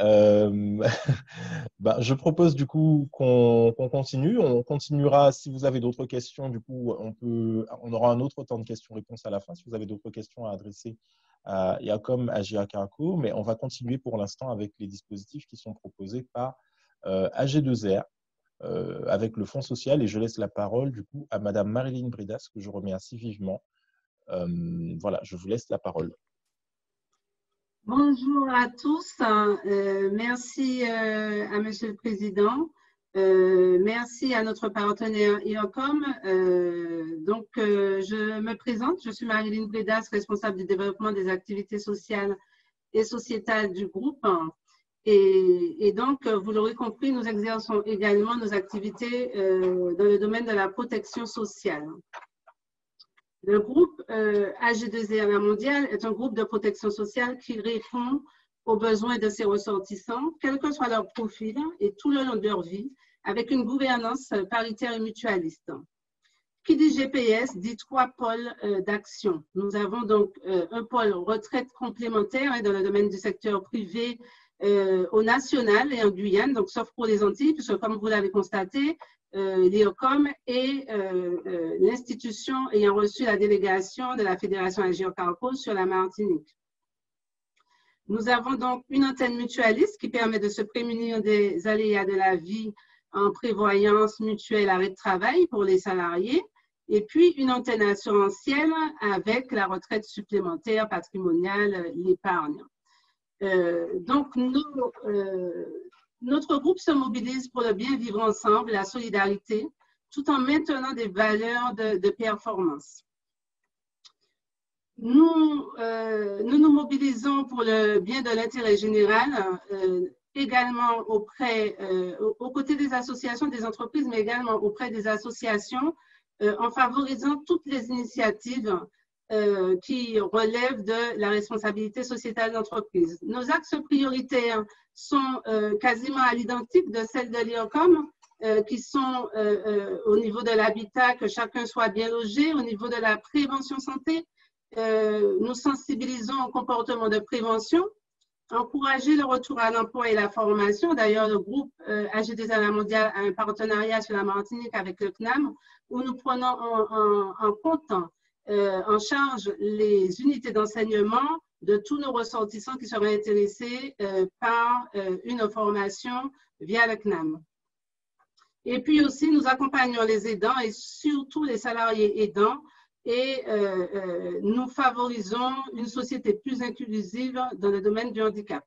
Euh, bah, je propose du coup qu'on continue. On continuera si vous avez d'autres questions. Du coup, on, peut, on aura un autre temps de questions-réponses à la fin. Si vous avez d'autres questions à adresser à IACOM, à Carco, mais on va continuer pour l'instant avec les dispositifs qui sont proposés par euh, AG2R euh, avec le Fonds social et je laisse la parole du coup à Madame Marilyn Bridas que je remercie vivement. Euh, voilà, je vous laisse la parole. Bonjour à tous. merci à Monsieur le Président. Euh, merci à notre partenaire IOCOM. Euh, donc, euh, je me présente. Je suis Marilyn Bredas, responsable du développement des activités sociales et sociétales du groupe. Et, donc, vous l'aurez compris, nous exerçons également nos activités dans le domaine de la protection sociale. Le groupe AG2R Mondial est un groupe de protection sociale qui répond aux besoins de ses ressortissants, quel que soit leur profil et tout le long de leur vie, avec une gouvernance paritaire et mutualiste. Qui dit GPS dit trois pôles euh, d'action. Nous avons donc euh, un pôle retraite complémentaire hein, dans le domaine du secteur privé euh, au national et en Guyane, donc sauf pour les Antilles, puisque comme vous l'avez constaté, l'IOCOM est l'institution ayant reçu la délégation de la Fédération Agiocarco sur la Martinique. Nous avons donc une antenne mutualiste qui permet de se prémunir des aléas de la vie en prévoyance mutuelle de travail pour les salariés, et puis une antenne assurantielle avec la retraite supplémentaire patrimoniale, l'épargne. Euh, donc, euh, notre groupe se mobilise pour le bien vivre ensemble, la solidarité, tout en maintenant des valeurs de, performance. Euh, nous, nous mobilisons pour le bien de l'intérêt général également auprès, euh, des associations, des entreprises, mais également auprès des associations, euh, en favorisant toutes les initiatives euh, qui relèvent de la responsabilité sociétale d'entreprise. Nos axes prioritaires sont quasiment à l'identique de celles de l'IOCOM, qui sont au niveau de l'habitat, que chacun soit bien logé, au niveau de la prévention santé, nous sensibilisons au comportement de prévention, encourager le retour à l'emploi et la formation. D'ailleurs, le groupe euh, AG2R Mondial a un partenariat sur la Martinique avec le CNAM où nous prenons en, compte, euh, en charge les unités d'enseignement de tous nos ressortissants qui seraient intéressés par une formation via le CNAM. Et puis aussi, nous accompagnons les aidants et surtout les salariés aidants et nous favorisons une société plus inclusive dans le domaine du handicap.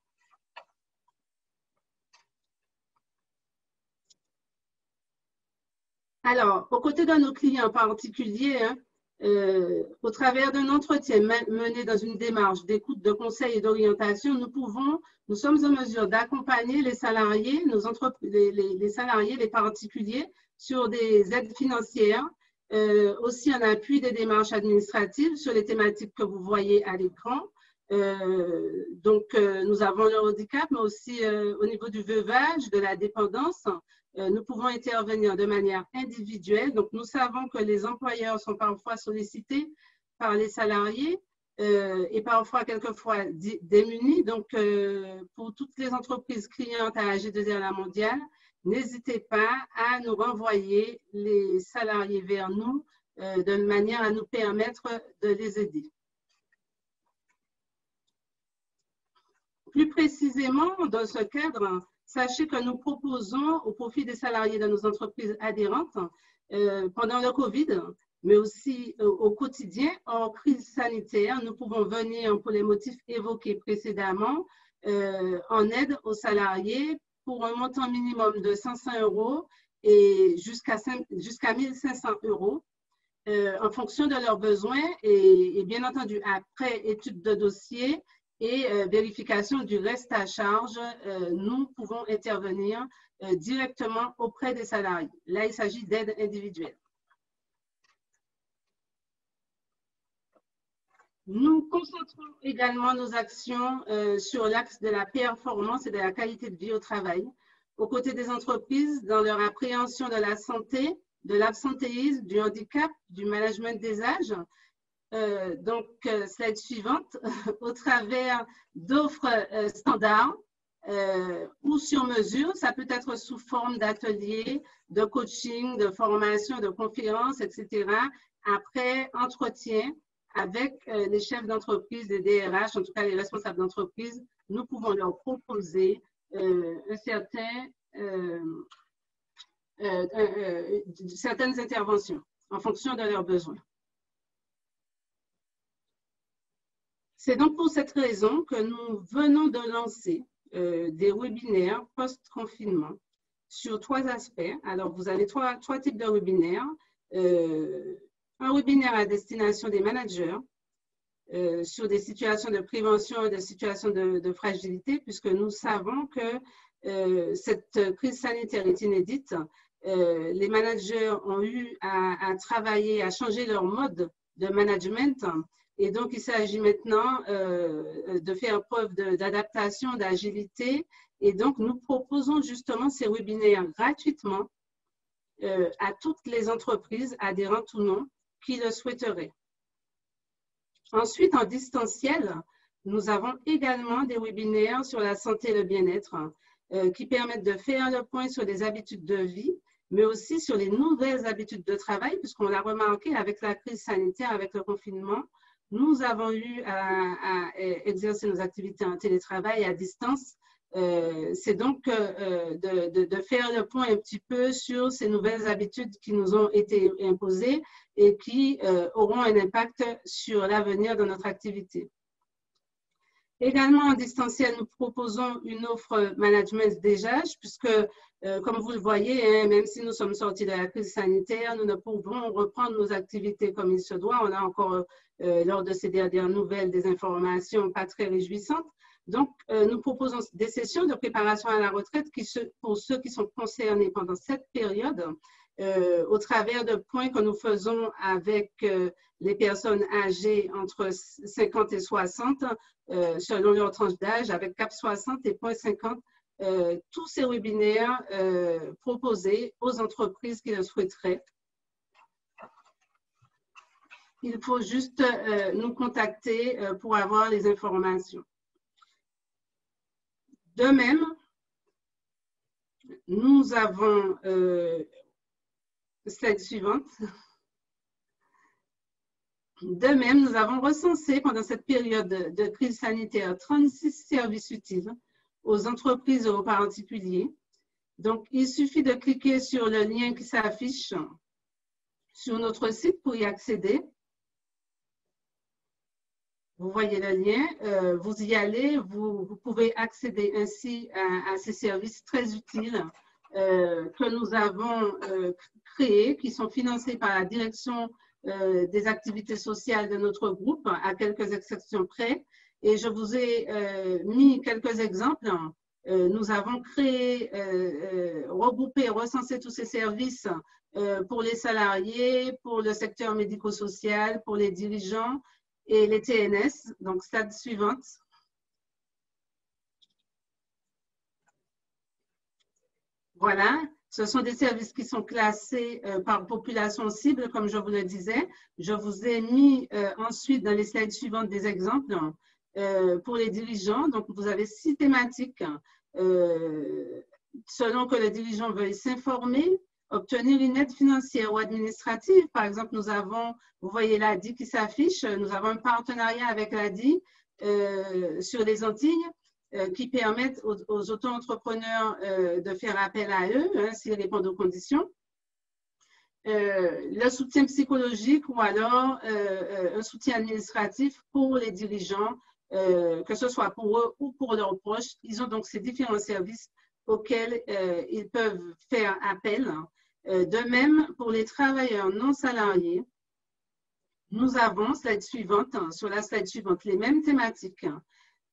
Alors, aux côtés de nos clients particuliers, hein, euh, au travers d'un entretien mené dans une démarche d'écoute, de conseil et d'orientation, nous pouvons, nous sommes en mesure d'accompagner les salariés, nos les, les, salariés, les particuliers sur des aides financières, euh, aussi en appui des démarches administratives sur les thématiques que vous voyez à l'écran. Euh, donc, nous avons le handicap, mais aussi au niveau du veuvage, de la dépendance, euh, nous pouvons intervenir de manière individuelle. Donc, nous savons que les employeurs sont parfois sollicités par les salariés euh, et parfois, quelquefois, démunis. Donc, euh, pour toutes les entreprises clientes à AG2R La Mondiale, n'hésitez pas à nous renvoyer les salariés vers nous de manière à nous permettre de les aider. Plus précisément, dans ce cadre, Sachez que nous proposons au profit des salariés de nos entreprises adhérentes euh, pendant le COVID, mais aussi euh, au quotidien, en crise sanitaire, nous pouvons venir pour les motifs évoqués précédemment euh, en aide aux salariés pour un montant minimum de 500 euros et jusqu'à jusqu'à 1500 euros en fonction de leurs besoins et, bien entendu après étude de dossier et euh, vérification du reste à charge, euh, nous pouvons intervenir euh, directement auprès des salariés. Là, il s'agit d'aide individuelle. Nous concentrons également nos actions sur l'axe de la performance et de la qualité de vie au travail, aux côtés des entreprises dans leur appréhension de la santé, de l'absentéisme, du handicap, du management des âges, euh, donc, euh, slide suivante, au travers d'offres euh, standards ou sur mesure. Ça peut être sous forme d'ateliers, de coaching, de formation, de conférences, etc. Après entretien avec les chefs d'entreprise, les DRH, en tout cas les responsables d'entreprise, nous pouvons leur proposer un certain, certaines interventions en fonction de leurs besoins. C'est donc pour cette raison que nous venons de lancer euh, des webinaires post-confinement sur trois aspects. Alors, vous avez trois, trois types de webinaires. Euh, un webinaire à destination des managers euh, sur des situations de prévention et des situations de, fragilité, puisque nous savons que cette crise sanitaire est inédite. les managers ont eu à, à, travailler, à changer leur mode de management et donc, il s'agit maintenant euh, de faire preuve d'adaptation, d'agilité. Et donc, nous proposons justement ces webinaires gratuitement euh, à toutes les entreprises, adhérentes ou non, qui le souhaiteraient. Ensuite, en distanciel, nous avons également des webinaires sur la santé et le bien-être euh, qui permettent de faire le point sur les habitudes de vie, mais aussi sur les nouvelles habitudes de travail, puisqu'on l'a remarqué avec la crise sanitaire, avec le confinement, nous avons eu à, exercer nos activités en télétravail à distance. Euh, c'est donc euh, de, faire le point un petit peu sur ces nouvelles habitudes qui nous ont été imposées et qui euh, auront un impact sur l'avenir de notre activité. Également en distanciel, nous proposons une offre management déjà, puisque, comme vous le voyez, hein, même si nous sommes sortis de la crise sanitaire, nous ne pouvons reprendre nos activités comme il se doit. On a encore euh, lors de ces dernières nouvelles des informations pas très réjouissantes. Donc, euh, nous proposons des sessions de préparation à la retraite pour ceux qui sont concernés pendant cette période, euh, au travers de points que nous faisons avec les personnes âgées entre 50 et 60, selon leur tranche d'âge, avec CAP 60 et point 50, tous ces webinaires proposés aux entreprises qui le souhaiteraient il faut juste euh, nous contacter euh, pour avoir les informations. De même, nous avons, euh, suivante, De même, nous avons recensé pendant cette période de crise sanitaire 36 services utiles aux entreprises et aux particuliers. Donc, il suffit de cliquer sur le lien qui s'affiche sur notre site pour y accéder. Vous voyez le lien, euh, vous y allez, vous, pouvez accéder ainsi à, ces services très utiles euh, que nous avons euh, créés, qui sont financés par la direction des activités sociales de notre groupe, à quelques exceptions près. Et je vous ai mis quelques exemples. nous avons créé, regroupé, recensé tous ces services pour les salariés, pour le secteur médico-social, pour les dirigeants, et les TNS. Donc, stade suivante. Voilà, ce sont des services qui sont classés euh, par population cible, comme je vous le disais. Je vous ai mis euh, ensuite dans les slides suivantes des exemples euh, pour les dirigeants. Donc, vous avez six thématiques selon que le dirigeant veuille s'informer, obtenir une aide financière ou administrative. Par exemple, nous avons, vous voyez l'ADI qui s'affiche, nous avons un partenariat avec l'ADI euh, sur les Antilles euh, qui permettent aux, auto-entrepreneurs euh, de faire appel à eux hein, s'ils répondent aux conditions. le soutien psychologique ou alors un soutien administratif pour les dirigeants, que ce soit pour eux ou pour leurs proches. Ils ont donc ces différents services auxquels ils peuvent faire appel de même, pour les travailleurs non salariés, nous avons, slide suivante, hein, sur la slide suivante, les mêmes thématiques.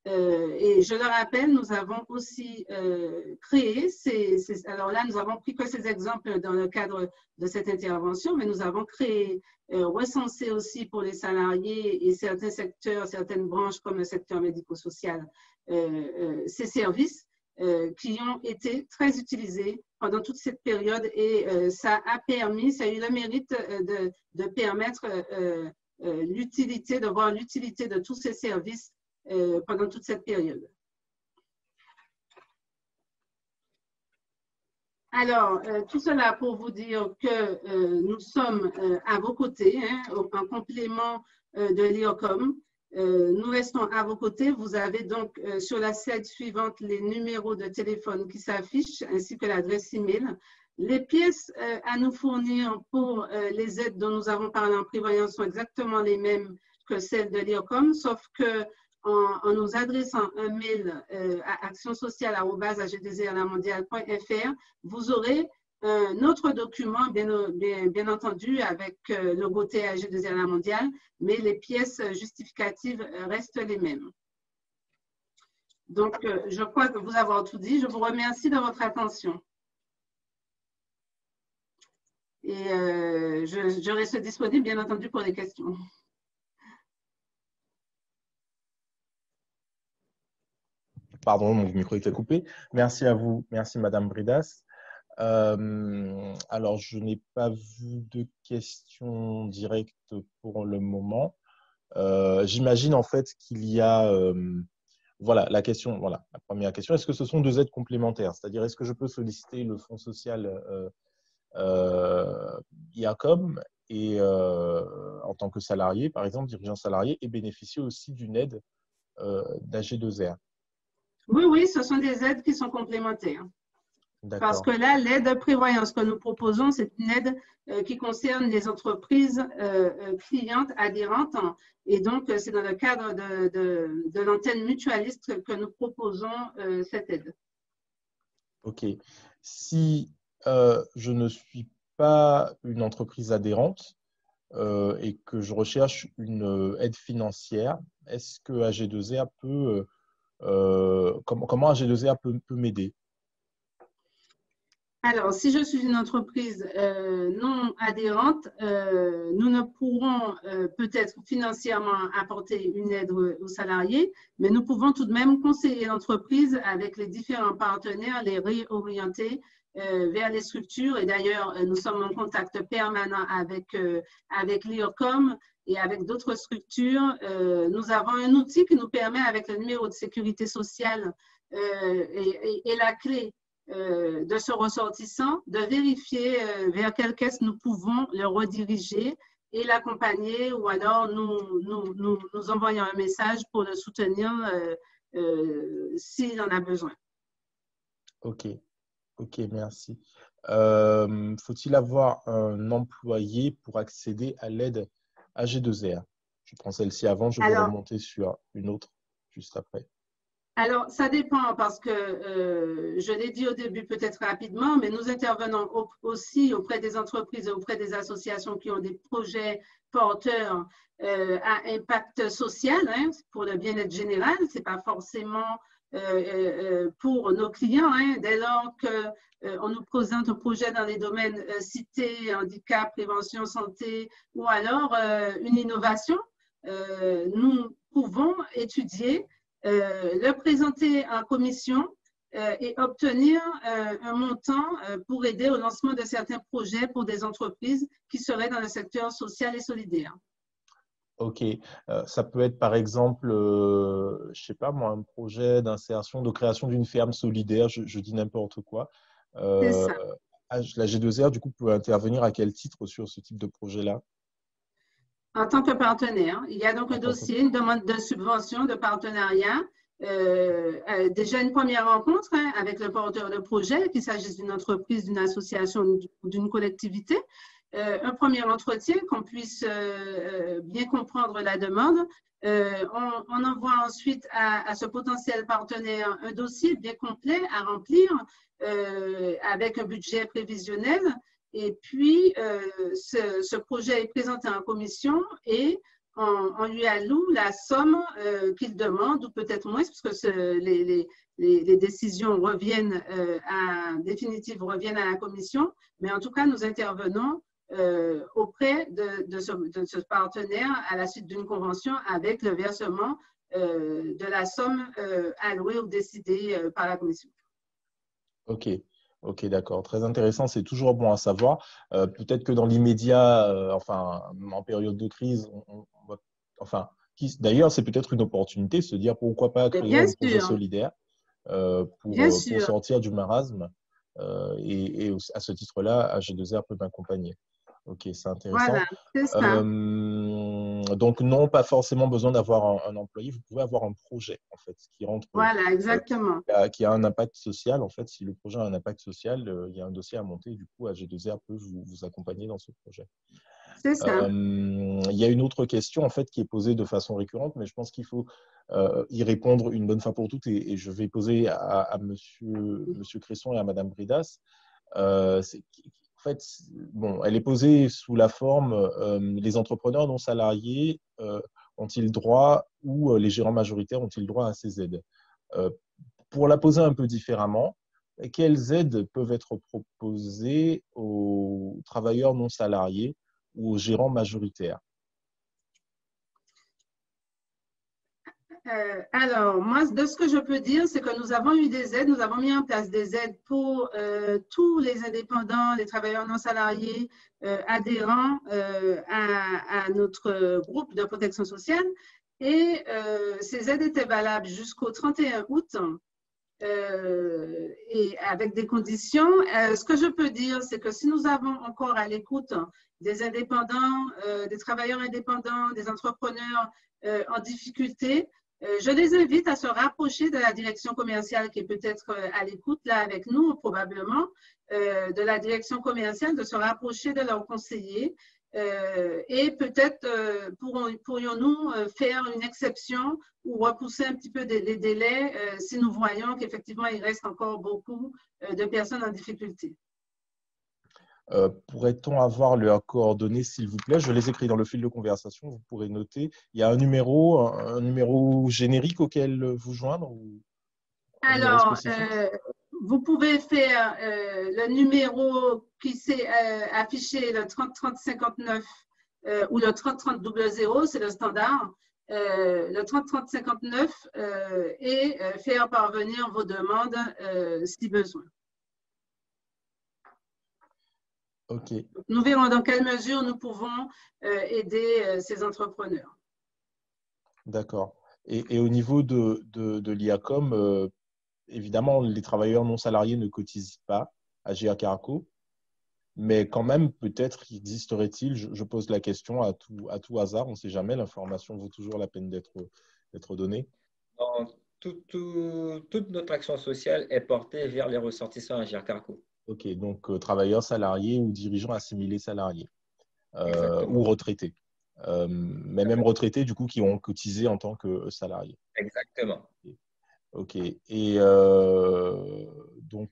Euh, et je le rappelle, nous avons aussi euh, créé ces, alors là, nous avons pris que ces exemples dans le cadre de cette intervention, mais nous avons créé, recensé aussi pour les salariés et certains secteurs, certaines branches comme le secteur médico-social, ces services euh, qui ont été très utilisés pendant toute cette période et euh, ça a permis, ça a eu le mérite euh, de, de permettre l'utilité, de voir l'utilité de tous ces services pendant toute cette période. Alors, tout cela pour vous dire que nous sommes à vos côtés, hein, en complément de l'IOCOM. Euh, nous restons à vos côtés. Vous avez donc euh, sur la slide suivante les numéros de téléphone qui s'affichent ainsi que l'adresse email. Les pièces euh, à nous fournir pour les aides dont nous avons parlé en prévoyance sont exactement les mêmes que celles de l'IOCOM, sauf que en, nous adressant un mail à actionsociale.agdzrlamondiale.fr, vous aurez un autre document, bien, entendu, avec euh, le de la mondiale, mais les pièces justificatives restent les mêmes. Donc, euh, je crois que vous avoir tout dit. Je vous remercie de votre attention. Et euh, je, je, reste disponible, bien entendu, pour les questions. Pardon, mon micro était coupé. Merci à vous. Merci, Madame Bridas. Euh, alors, je n'ai pas vu de questions directes pour le moment. Euh, j'imagine en fait qu'il y a, euh, voilà, la question, voilà, la première question. Est-ce que ce sont deux aides complémentaires? C'est-à-dire, est-ce que je peux solliciter le fonds social IACOM et en tant que salarié, par exemple, dirigeant salarié, et bénéficier aussi d'une aide d'AG2R Oui, oui, ce sont des aides qui sont complémentaires. Parce que là, l'aide de prévoyance que nous proposons, c'est une aide euh, qui concerne les entreprises euh, euh, clientes adhérentes. Et donc, c'est dans le cadre de, l'antenne mutualiste que nous proposons cette aide. OK. Si je ne suis pas une entreprise adhérente et que je recherche une aide financière, est-ce que AG2R peut, comment, comment AG2R peut m'aider? Alors, si je suis une entreprise euh, non adhérente, euh, nous ne pourrons euh, peut-être financièrement apporter une aide aux salariés, mais nous pouvons tout de même conseiller l'entreprise avec les différents partenaires, les réorienter vers les structures. Et d'ailleurs, nous sommes en contact permanent avec, avec l'IOCOM et avec d'autres structures. nous avons un outil qui nous permet, avec le numéro de sécurité sociale et la clé euh, de ce ressortissant, de vérifier euh, vers quelle caisse nous pouvons le rediriger et l'accompagner ou alors nous, nous, nous, nous, envoyer un message pour le soutenir s'il en a besoin. OK. OK, merci. Faut-il avoir un employé pour accéder à l'aide AG2R Je prends celle-ci avant, je vais remonter sur une autre juste après. Alors, ça dépend parce que euh, je l'ai dit au début peut-être rapidement, mais nous intervenons aussi auprès des entreprises et auprès des associations qui ont des projets porteurs euh, à impact social hein, pour le bien-être général. Ce n'est pas forcément euh, pour nos clients. Hein, dès lors qu'on nous présente un projet dans les domaines cités, handicap, prévention, santé ou alors une innovation, nous pouvons étudier euh, le présenter en commission euh, et obtenir euh, un montant pour aider au lancement de certains projets pour des entreprises qui seraient dans le secteur social et solidaire. Ok, ça peut être par exemple, je ne sais pas moi, un projet d'insertion, de création d'une ferme solidaire, je, dis n'importe quoi. Ça. La G2R, du coup, peut intervenir à quel titre sur ce type de projet-là? En tant que partenaire. Il y a donc un dossier, une demande de subvention, de partenariat. Euh, euh, déjà une première rencontre hein, avec le porteur de projet, qu'il s'agisse d'une entreprise, d'une association ou d'une collectivité. Euh, un premier entretien, qu'on puisse bien comprendre la demande. On, envoie ensuite à, ce potentiel partenaire un dossier bien complet à remplir avec un budget prévisionnel et puis, euh, ce, projet est présenté en commission et on, lui alloue la somme euh, qu'il demande, ou peut-être moins, puisque les, les, décisions reviennent euh, définitives reviennent à la commission. Mais en tout cas, nous intervenons auprès de, ce, partenaire à la suite d'une convention avec le versement de la somme allouée ou décidée par la commission. OK. Ok, d'accord. Très intéressant. C'est toujours bon à savoir. Euh, peut-être que dans l'immédiat, euh, enfin, en période de crise, enfin, d'ailleurs, c'est peut-être une opportunité de se dire pourquoi pas créer un projet solidaire euh, pour, sortir du marasme. Et, et, à ce titre-là, AG2R peut m'accompagner. Ok, c'est intéressant. Euh, donc, non, pas forcément besoin d'avoir un, employé. Vous pouvez avoir un projet, en fait, qui rentre. Voilà, euh, exactement. qui, a, un impact social. En fait, si le projet a un impact social, euh, il y a un dossier à monter. Du coup, AG2R peut vous, vous accompagner dans ce projet. C'est ça. il y a une autre question, en fait, qui est posée de façon récurrente, mais je pense qu'il faut y répondre une bonne fois pour toutes. Et, je vais poser à, à monsieur, monsieur Cresson et à madame Bridas. c'est fait, bon, elle est posée sous la forme euh, les entrepreneurs non salariés euh, ont-ils droit ou euh, les gérants majoritaires ont-ils droit à ces aides? Pour la poser un peu différemment, quelles aides peuvent être proposées aux travailleurs non salariés ou aux gérants majoritaires? Euh, alors, moi, de ce que je peux dire, c'est que nous avons eu des aides, nous avons mis en place des aides pour euh, tous les indépendants, les travailleurs non salariés euh, adhérents à, notre groupe de protection sociale. Et ces aides étaient valables jusqu'au 31 août. et avec des conditions. ce que je peux dire, c'est que si nous avons encore à l'écoute des indépendants, des travailleurs indépendants, des entrepreneurs en difficulté, je les invite à se rapprocher de la direction commerciale qui est peut-être euh, à l'écoute là avec nous, probablement, euh, de la direction commerciale, de se rapprocher de leurs conseillers. et peut-être pourrions-nous faire une exception ou repousser un petit peu les délais si nous voyons qu'effectivement il reste encore beaucoup de personnes en difficulté. Euh, pourrait-on avoir leurs coordonnées, s'il vous plaît? Je les écris dans le fil de conversation, vous pourrez noter. Il y a un numéro, un, numéro générique auquel vous joindre Alors, euh, vous pouvez faire euh, le numéro qui s'est affiché, le 30 30 59 ou le 30 30 00, c'est le standard. le 30 30 59 et faire parvenir vos demandes si besoin. Nous verrons dans quelle mesure nous pouvons euh, aider euh, ces entrepreneurs. D'accord. Et, au niveau de, de, l'IACOM, euh, évidemment, les travailleurs non salariés ne cotisent pas à GA Caraco. Mais quand même, peut-être existerait-il, je, pose la question à tout, à tout hasard, on ne sait jamais, l'information vaut toujours la peine d'être donnée. toute notre action sociale est portée vers les ressortissants à Gircarco. Ok, donc euh, travailleurs salariés ou dirigeants assimilés salariés euh, ou retraités. Euh, mais même retraités, du coup, qui ont cotisé en tant que salariés. Exactement. Ok. Et donc,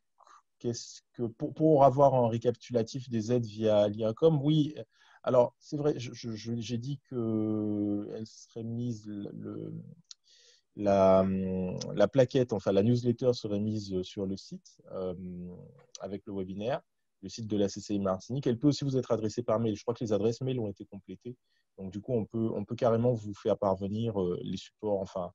qu'est-ce que pour, avoir un récapitulatif des aides via l'IACOM, oui. Alors, c'est vrai, j'ai dit qu'elle serait mise le, la, la, plaquette, enfin la newsletter serait mise sur le site euh, avec le webinaire, le site de la CCI Martinique. Elle peut aussi vous être adressée par mail. Je crois que les adresses mail ont été complétées. Donc du coup, on peut, on peut carrément vous faire parvenir euh, les supports, enfin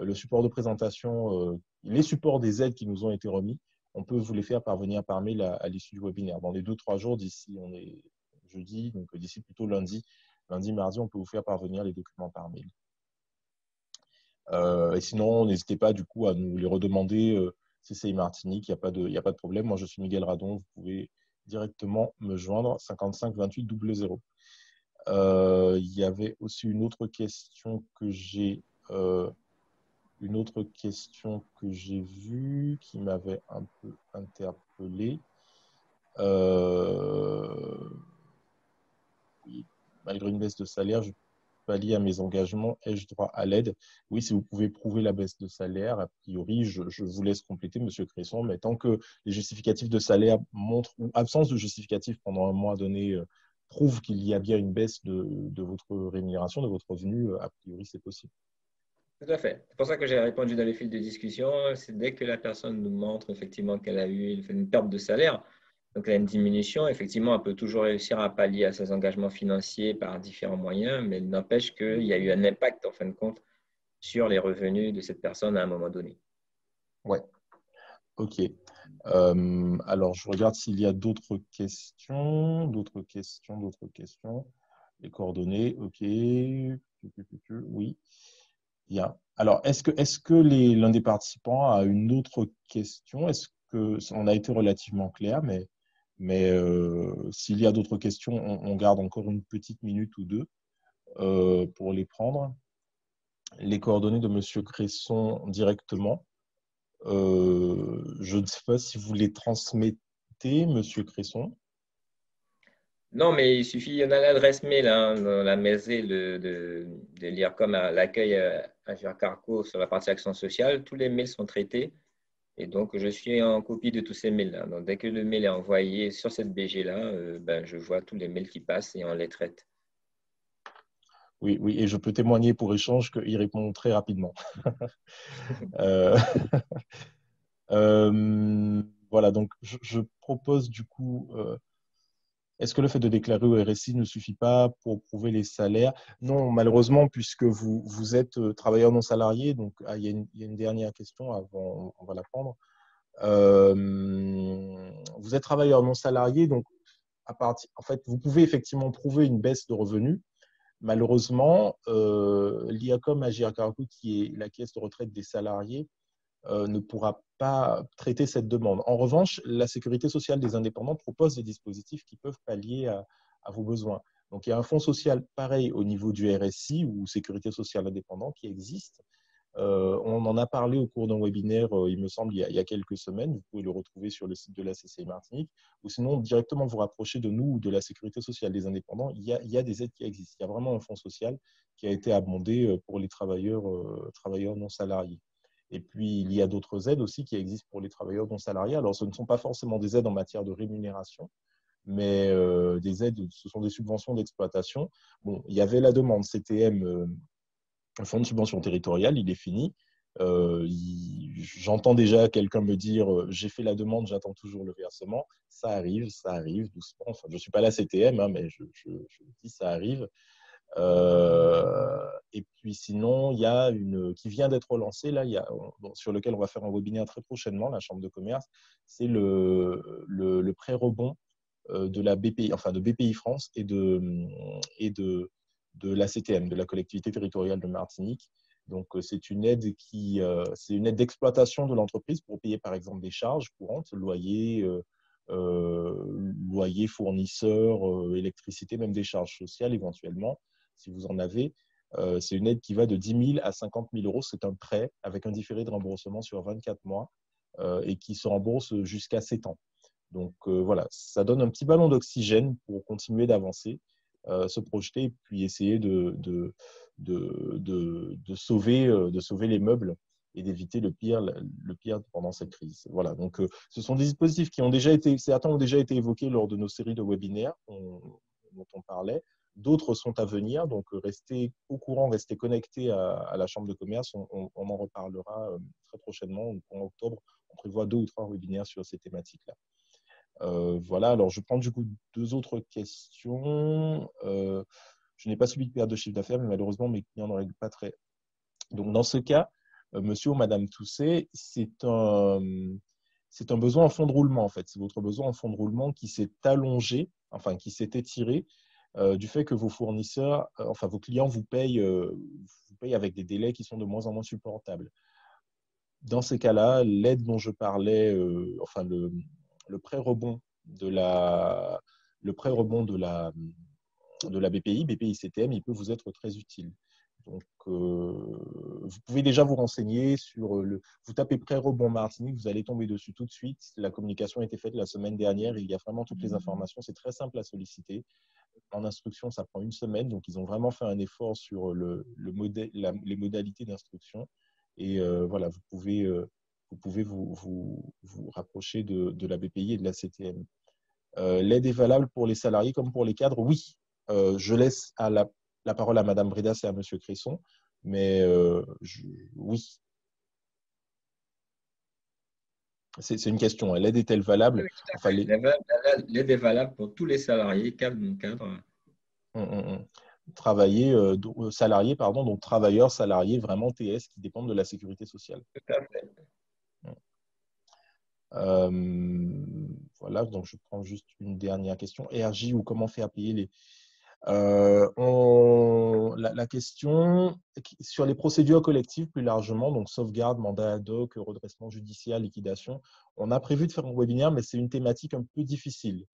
euh, le support de présentation, les supports des aides qui nous ont été remis. On peut vous les faire parvenir par mail à, l'issue du webinaire. Dans les deux, trois jours d'ici, on est jeudi, donc d'ici plutôt lundi, lundi, mardi, on peut vous faire parvenir les documents par mail. Euh, et sinon, n'hésitez pas du coup à nous les redemander. Euh, CCI Martinique, il n'y a, pas de, a pas de problème. Moi, je suis Miguel Radon. Vous pouvez directement me joindre 55 28 00. il y avait aussi une autre question que j'ai euh, une autre question que j'ai vue qui m'avait un peu interpellé. malgré une baisse de salaire, je pallier à mes engagements, ai-je droit à l'aide? Oui, si vous pouvez prouver la baisse de salaire, a priori, je, vous laisse compléter, Monsieur Cresson, mais tant que les justificatifs de salaire montrent, ou absence de justificatif pendant un mois donné, euh, prouve qu'il y a bien une baisse de, votre rémunération, de votre revenu, euh, a priori, c'est possible. Tout à fait. C'est pour ça que j'ai répondu dans les fils de discussion. C'est dès que la personne nous montre effectivement qu'elle a eu une perte de salaire, donc, il y a une diminution. Effectivement, elle peut toujours réussir à pallier à ses engagements financiers par différents moyens, mais n'empêche qu'il y a eu un impact, en fin de compte, sur les revenus de cette personne à un moment donné. Oui. OK. Euh, alors, je regarde s'il y a d'autres questions. D'autres questions, d'autres questions. Les coordonnées, OK. Oui. Bien. Alors, est-ce que, est que l'un des participants a une autre question? Est-ce que on a été relativement clair, mais mais euh, s'il y a d'autres questions, on, garde encore une petite minute ou deux euh, pour les prendre. Les coordonnées de M. Cresson directement. Euh, je ne sais pas si vous les transmettez, M. Cresson. Non, mais il suffit, il y en a l'adresse mail hein, dans la maison de, de, de l'IRCOM à l'accueil à Carco sur la partie action sociale. Tous les mails sont traités. Et donc, je suis en copie de tous ces mails-là. Donc, dès que le mail est envoyé sur cette BG-là, euh, ben, je vois tous les mails qui passent et on les traite. Oui, oui, et je peux témoigner pour échange qu'il répond très rapidement. Euh, euh, voilà, donc je, propose du coup est-ce que le fait de déclarer au RSI ne suffit pas pour prouver les salaires? Non, malheureusement, puisque vous, êtes euh, travailleur non salarié. Donc, ah, il, y a une, dernière question avant, on va la prendre. Euh, vous êtes travailleur non salarié, donc à partir, en fait, vous pouvez effectivement prouver une baisse de revenus. Malheureusement, euh, l'IACOM Agir Cargo, qui est la caisse de retraite des salariés, ne pourra traiter cette demande. En revanche, la sécurité sociale des indépendants propose des dispositifs qui peuvent pallier à, vos besoins. Donc, il y a un fonds social pareil au niveau du RSI ou sécurité sociale indépendante qui existe. Euh, on en a parlé au cours d'un webinaire, euh, il me semble, il y, a, quelques semaines. Vous pouvez le retrouver sur le site de la CCI Martinique ou sinon directement vous rapprocher de nous ou de la sécurité sociale des indépendants. Il y, a, des aides qui existent. Il y a vraiment un fonds social qui a été abondé pour les travailleurs non salariés. Et puis, il y a d'autres aides aussi qui existent pour les travailleurs non salariés. Alors, ce ne sont pas forcément des aides en matière de rémunération, mais euh, des aides, ce sont des subventions d'exploitation. Bon, il y avait la demande CTM, euh, Fonds de subvention territoriale, il est fini. Euh, j'entends déjà quelqu'un me dire j'ai fait la demande, j'attends toujours le versement. Ça arrive, ça arrive doucement. Enfin, je ne suis pas la CTM, hein, mais je, dis ça arrive. Euh, et puis sinon, il y a une qui vient d'être lancée là, y a, sur lequel on va faire un webinaire très prochainement, la Chambre de commerce, c'est le, le, pré-rebond euh, de la BPI, enfin de BPI France et de, et de, de la CTM, de la collectivité territoriale de Martinique. Donc, euh, c'est une aide qui, c'est une aide d'exploitation de l'entreprise pour payer, par exemple, des charges courantes, loyer, loyer, fournisseur, électricité, même des charges sociales éventuellement, si vous en avez. c'est une aide qui va de 10 000 à 50 000 euros. C'est un prêt avec un différé de remboursement sur 24 mois et qui se rembourse jusqu'à 7 ans. Donc voilà, ça donne un petit ballon d'oxygène pour continuer d'avancer, se projeter et puis essayer de, sauver, de sauver les meubles et d'éviter le pire, pendant cette crise. Voilà, donc euh, ce sont des dispositifs qui ont déjà été, certains ont déjà été évoqués lors de nos séries de webinaires dont on parlait. D'autres sont à venir, donc euh, restez au courant, restez connectés à, la Chambre de commerce. On, en reparlera euh, très prochainement. En octobre, on prévoit deux ou trois webinaires sur ces thématiques-là. voilà, alors je prends du coup deux autres questions. je n'ai pas subi de perte de chiffre d'affaires, mais malheureusement, mes clients n'en règlent pas très. Donc, dans ce cas, euh, monsieur ou madame Tousset, c'est un, c'est un besoin en fond de roulement, en fait. C'est votre besoin en fond de roulement qui s'est allongé, enfin, qui s'est étiré euh, du fait que vos fournisseurs, euh, enfin, vos clients vous payent, vous payent avec des délais qui sont de moins en moins supportables. Dans ces cas-là, l'aide dont je parlais, enfin, le, le pré-rebond de la, le pré-rebond de la, de la BPI, BPI CTM, il peut vous être très utile. Donc, euh, vous pouvez déjà vous renseigner sur le. Vous tapez pré-rebond Martinique, vous allez tomber dessus tout de suite. La communication a été faite la semaine dernière. il y a vraiment toutes les mmh. informations. C'est très simple à solliciter. En instruction, ça prend une semaine. Donc, ils ont vraiment fait un effort sur le, le modèle, les modalités d'instruction. Et euh, voilà, vous pouvez, euh, vous, pouvez vous, vous, vous, rapprocher de, la BPI et de la CTM. L'aide est valable pour les salariés comme pour les cadres? Oui. je laisse à la la parole à Madame Bridas et à Monsieur Cresson, mais euh, oui. C'est une question. L'aide est-elle valable? L'aide est valable pour tous les salariés, cadres, non cadres. Hum, hum, hum. Travailler, euh, euh, salariés, pardon, donc travailleurs, salariés, vraiment TS qui dépendent de la sécurité sociale. Tout à fait. voilà, donc je prends juste une dernière question. RJ ou comment faire payer les, euh, on, la, question sur les procédures collectives plus largement, donc sauvegarde, mandat ad hoc, redressement judiciaire, liquidation, on a prévu de faire un webinaire, mais c'est une thématique un peu difficile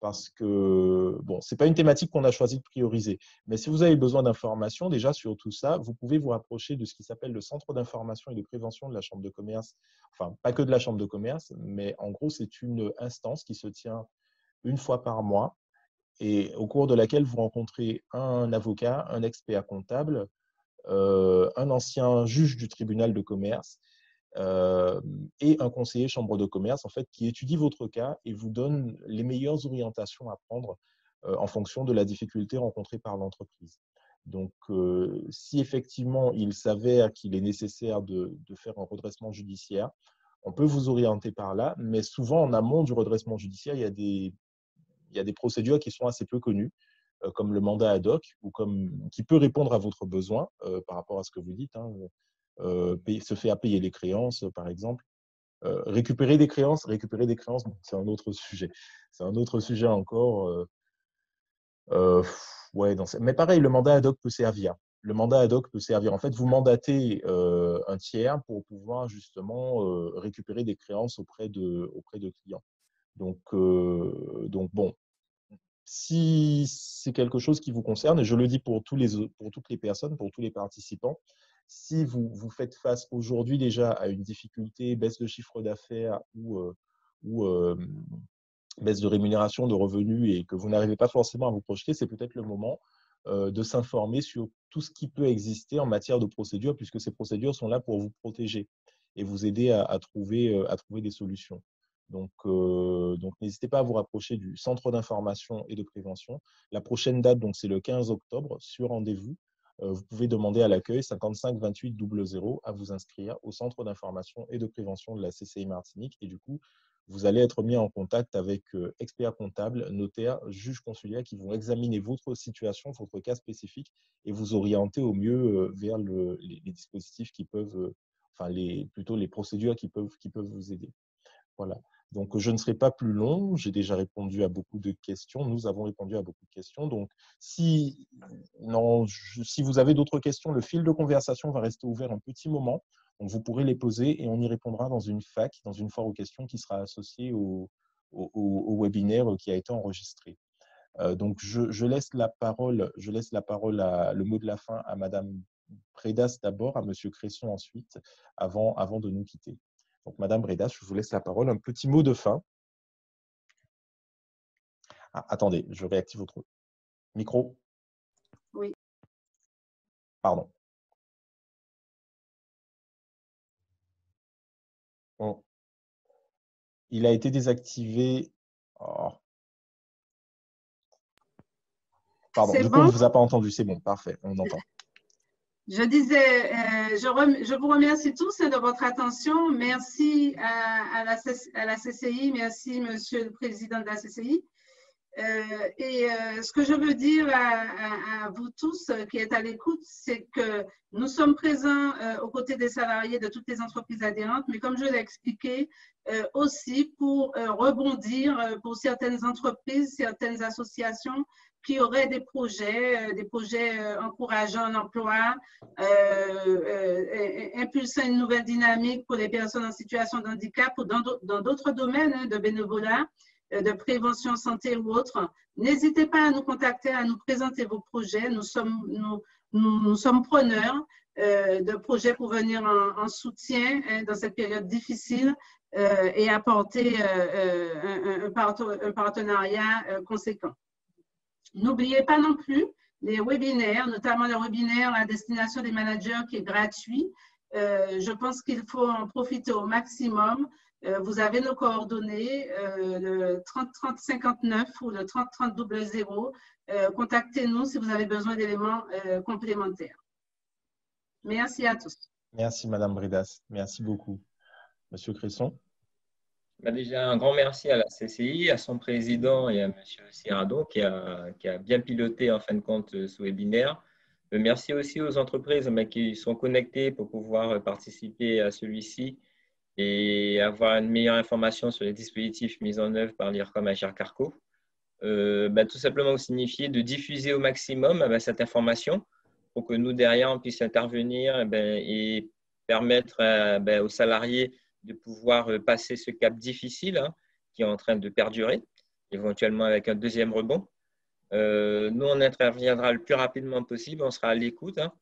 parce que bon, c'est pas une thématique qu'on a choisi de prioriser. Mais si vous avez besoin d'informations déjà sur tout ça, vous pouvez vous rapprocher de ce qui s'appelle le Centre d'information et de prévention de la Chambre de commerce. Enfin, pas que de la Chambre de commerce, mais en gros, c'est une instance qui se tient une fois par mois et au cours de laquelle vous rencontrez un avocat, un expert comptable, euh, un ancien juge du tribunal de commerce euh, et un conseiller chambre de commerce, en fait, qui étudie votre cas et vous donne les meilleures orientations à prendre euh, en fonction de la difficulté rencontrée par l'entreprise. Donc, si effectivement il s'avère qu'il est nécessaire de, de, faire un redressement judiciaire, on peut vous orienter par là, mais souvent en amont du redressement judiciaire, il y a des il y a des procédures qui sont assez peu connues, euh, comme le mandat ad hoc, ou comme, qui peut répondre à votre besoin euh, par rapport à ce que vous dites. Hein, euh, se faire payer les créances, par exemple. récupérer des créances, récupérer des créances, c'est un autre sujet. C'est un autre sujet encore. ouais, Mais pareil, le mandat ad hoc peut servir. Le mandat ad hoc peut servir. En fait, vous mandatez un tiers pour pouvoir justement récupérer des créances auprès de, auprès de clients. Donc, donc bon, si c'est quelque chose qui vous concerne, et je le dis pour, tous les, pour toutes les personnes, pour tous les participants, si vous, vous faites face aujourd'hui déjà à une difficulté, baisse de chiffre d'affaires ou, baisse de rémunération, de revenus et que vous n'arrivez pas forcément à vous projeter, c'est peut-être le moment de s'informer sur tout ce qui peut exister en matière de procédures, puisque ces procédures sont là pour vous protéger et vous aider à trouver des solutions. Donc, euh, donc n'hésitez pas à vous rapprocher du centre d'information et de prévention. La prochaine date, donc, c'est le 15 octobre, sur rendez-vous. Euh, vous pouvez demander à l'accueil 55 28 00 à vous inscrire au centre d'information et de prévention de la CCI Martinique. Et du coup, vous allez être mis en contact avec experts comptables, notaires, juges consulaires qui vont examiner votre situation, votre cas spécifique et vous orienter au mieux vers les, dispositifs qui peuvent, enfin les, plutôt les procédures qui peuvent, qui peuvent vous aider. Voilà. Donc, je ne serai pas plus long. J'ai déjà répondu à beaucoup de questions. Nous avons répondu à beaucoup de questions. Donc, si, non, si vous avez d'autres questions, le fil de conversation va rester ouvert un petit moment. Donc, vous pourrez les poser et on y répondra dans une fac, dans une foire aux questions qui sera associée au, webinaire qui a été enregistré. donc, je, laisse la parole, je laisse la parole le mot de la fin à Madame Bredas d'abord, à Monsieur Cresson ensuite, avant de nous quitter. Donc, Madame Bredas, je vous laisse la parole. Un petit mot de fin. Ah, attendez, je réactive votre micro. Oui. Pardon. Il a été désactivé. Oh. Pardon, du coup, on ne vous a pas entendu. C'est bon, parfait, on entend. Je disais, euh, je, vous remercie tous de votre attention. Merci à, la, à, la, CCI, merci Monsieur le Président de la CCI. Euh, et euh, ce que je veux dire à, vous tous qui êtes à l'écoute, c'est que nous sommes présents euh, aux côtés des salariés de toutes les entreprises adhérentes, mais comme je l'ai expliqué, aussi pour rebondir pour certaines entreprises, certaines associations qui auraient des projets, des projets encourageant l'emploi, impulsant une nouvelle dynamique pour les personnes en situation de handicap ou dans d'autres domaines hein, de bénévolat. Euh, de prévention santé ou autre, n'hésitez pas à nous contacter, à nous présenter vos projets. Nous sommes, preneurs euh, de projets pour venir en, soutien hein, dans cette période difficile euh, et apporter un, un, partenariat conséquent. N'oubliez pas non plus les webinaires, notamment le webinaire à destination des managers qui est gratuit. je pense qu'il faut en profiter au maximum. Euh, vous avez nos coordonnées, euh, le 30 30 59 ou le 30 30 00. Contactez-nous si vous avez besoin d'éléments euh, complémentaires. Merci à tous. Merci, Madame Bridas. Merci beaucoup. Monsieur Cresson. Bah, déjà, un grand merci à la CCI, à son président et à Monsieur Cirado qui a, qui a bien piloté en fin de compte ce webinaire. Merci aussi aux entreprises qui sont connectées pour pouvoir participer à celui-ci et avoir une meilleure information sur les dispositifs mis en œuvre par l'IRCOM Agir Carco. Euh, bah, tout simplement signifier de diffuser au maximum bah, cette information pour que nous, derrière, on puisse intervenir eh ben, et permettre ben, aux salariés de pouvoir euh, passer ce cap difficile hein, qui est en train de perdurer, éventuellement avec un deuxième rebond. Euh, nous, on interviendra le plus rapidement possible, on sera à l'écoute. Hein,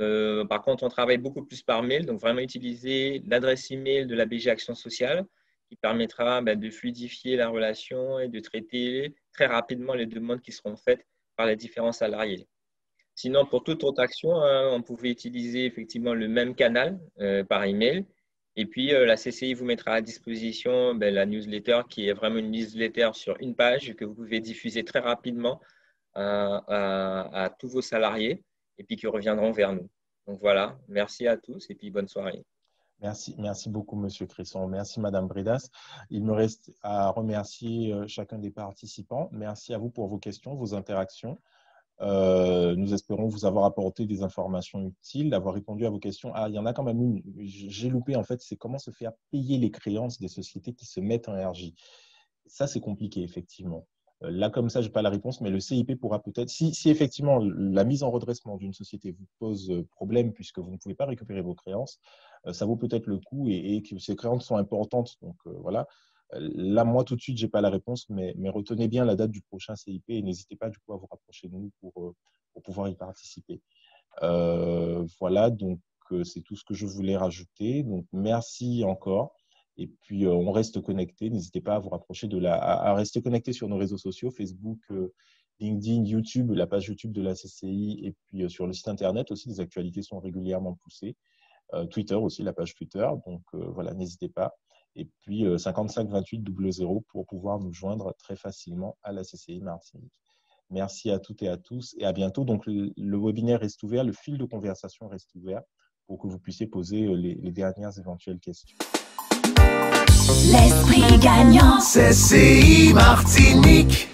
euh, par contre, on travaille beaucoup plus par mail, donc vraiment utiliser l'adresse email de la BG Action Sociale qui permettra ben, de fluidifier la relation et de traiter très rapidement les demandes qui seront faites par les différents salariés. Sinon, pour toute autre action, hein, on pouvait utiliser effectivement le même canal euh, par email. Et puis, euh, la CCI vous mettra à disposition ben, la newsletter qui est vraiment une newsletter sur une page que vous pouvez diffuser très rapidement à tous vos salariés et puis qui reviendront vers nous. Donc voilà, merci à tous et puis bonne soirée. Merci, merci beaucoup, Monsieur Cresson. Merci, Madame Bredas. Il me reste à remercier euh, chacun des participants. Merci à vous pour vos questions, vos interactions. Euh, nous espérons vous avoir apporté des informations utiles, d'avoir répondu à vos questions. Ah, il y en a quand même une. J'ai loupé, en fait, c'est comment se faire payer les créances des sociétés qui se mettent en RJ. Ça, c'est compliqué, effectivement. Euh, là, comme ça, je n'ai pas la réponse, mais le CIP pourra peut-être, si, effectivement la mise en redressement d'une société vous pose euh, problème puisque vous ne pouvez pas récupérer vos créances, euh, ça vaut peut-être le coup et, que ces créances sont importantes. Donc voilà. Là, moi, tout de suite, je n'ai pas la réponse, mais, retenez bien la date du prochain CIP et n'hésitez pas du coup à vous rapprocher de nous pour, pour pouvoir y participer. voilà, donc c'est tout ce que je voulais rajouter. Donc merci encore. Et puis, euh, on reste connecté. N'hésitez pas à vous rapprocher de la, à, rester connecté sur nos réseaux sociaux, Facebook, euh, LinkedIn, YouTube, la page YouTube de la CCI, et puis euh, sur le site Internet aussi, les actualités sont régulièrement poussées. Twitter aussi, la page Twitter. Donc voilà, n'hésitez pas. Et puis 55 28 00 pour pouvoir nous joindre très facilement à la CCI Martinique. Merci à toutes et à tous et à bientôt. Donc le, webinaire reste ouvert, le fil de conversation reste ouvert pour que vous puissiez poser les dernières éventuelles questions. L'esprit gagnant. C'est CCI Martinique.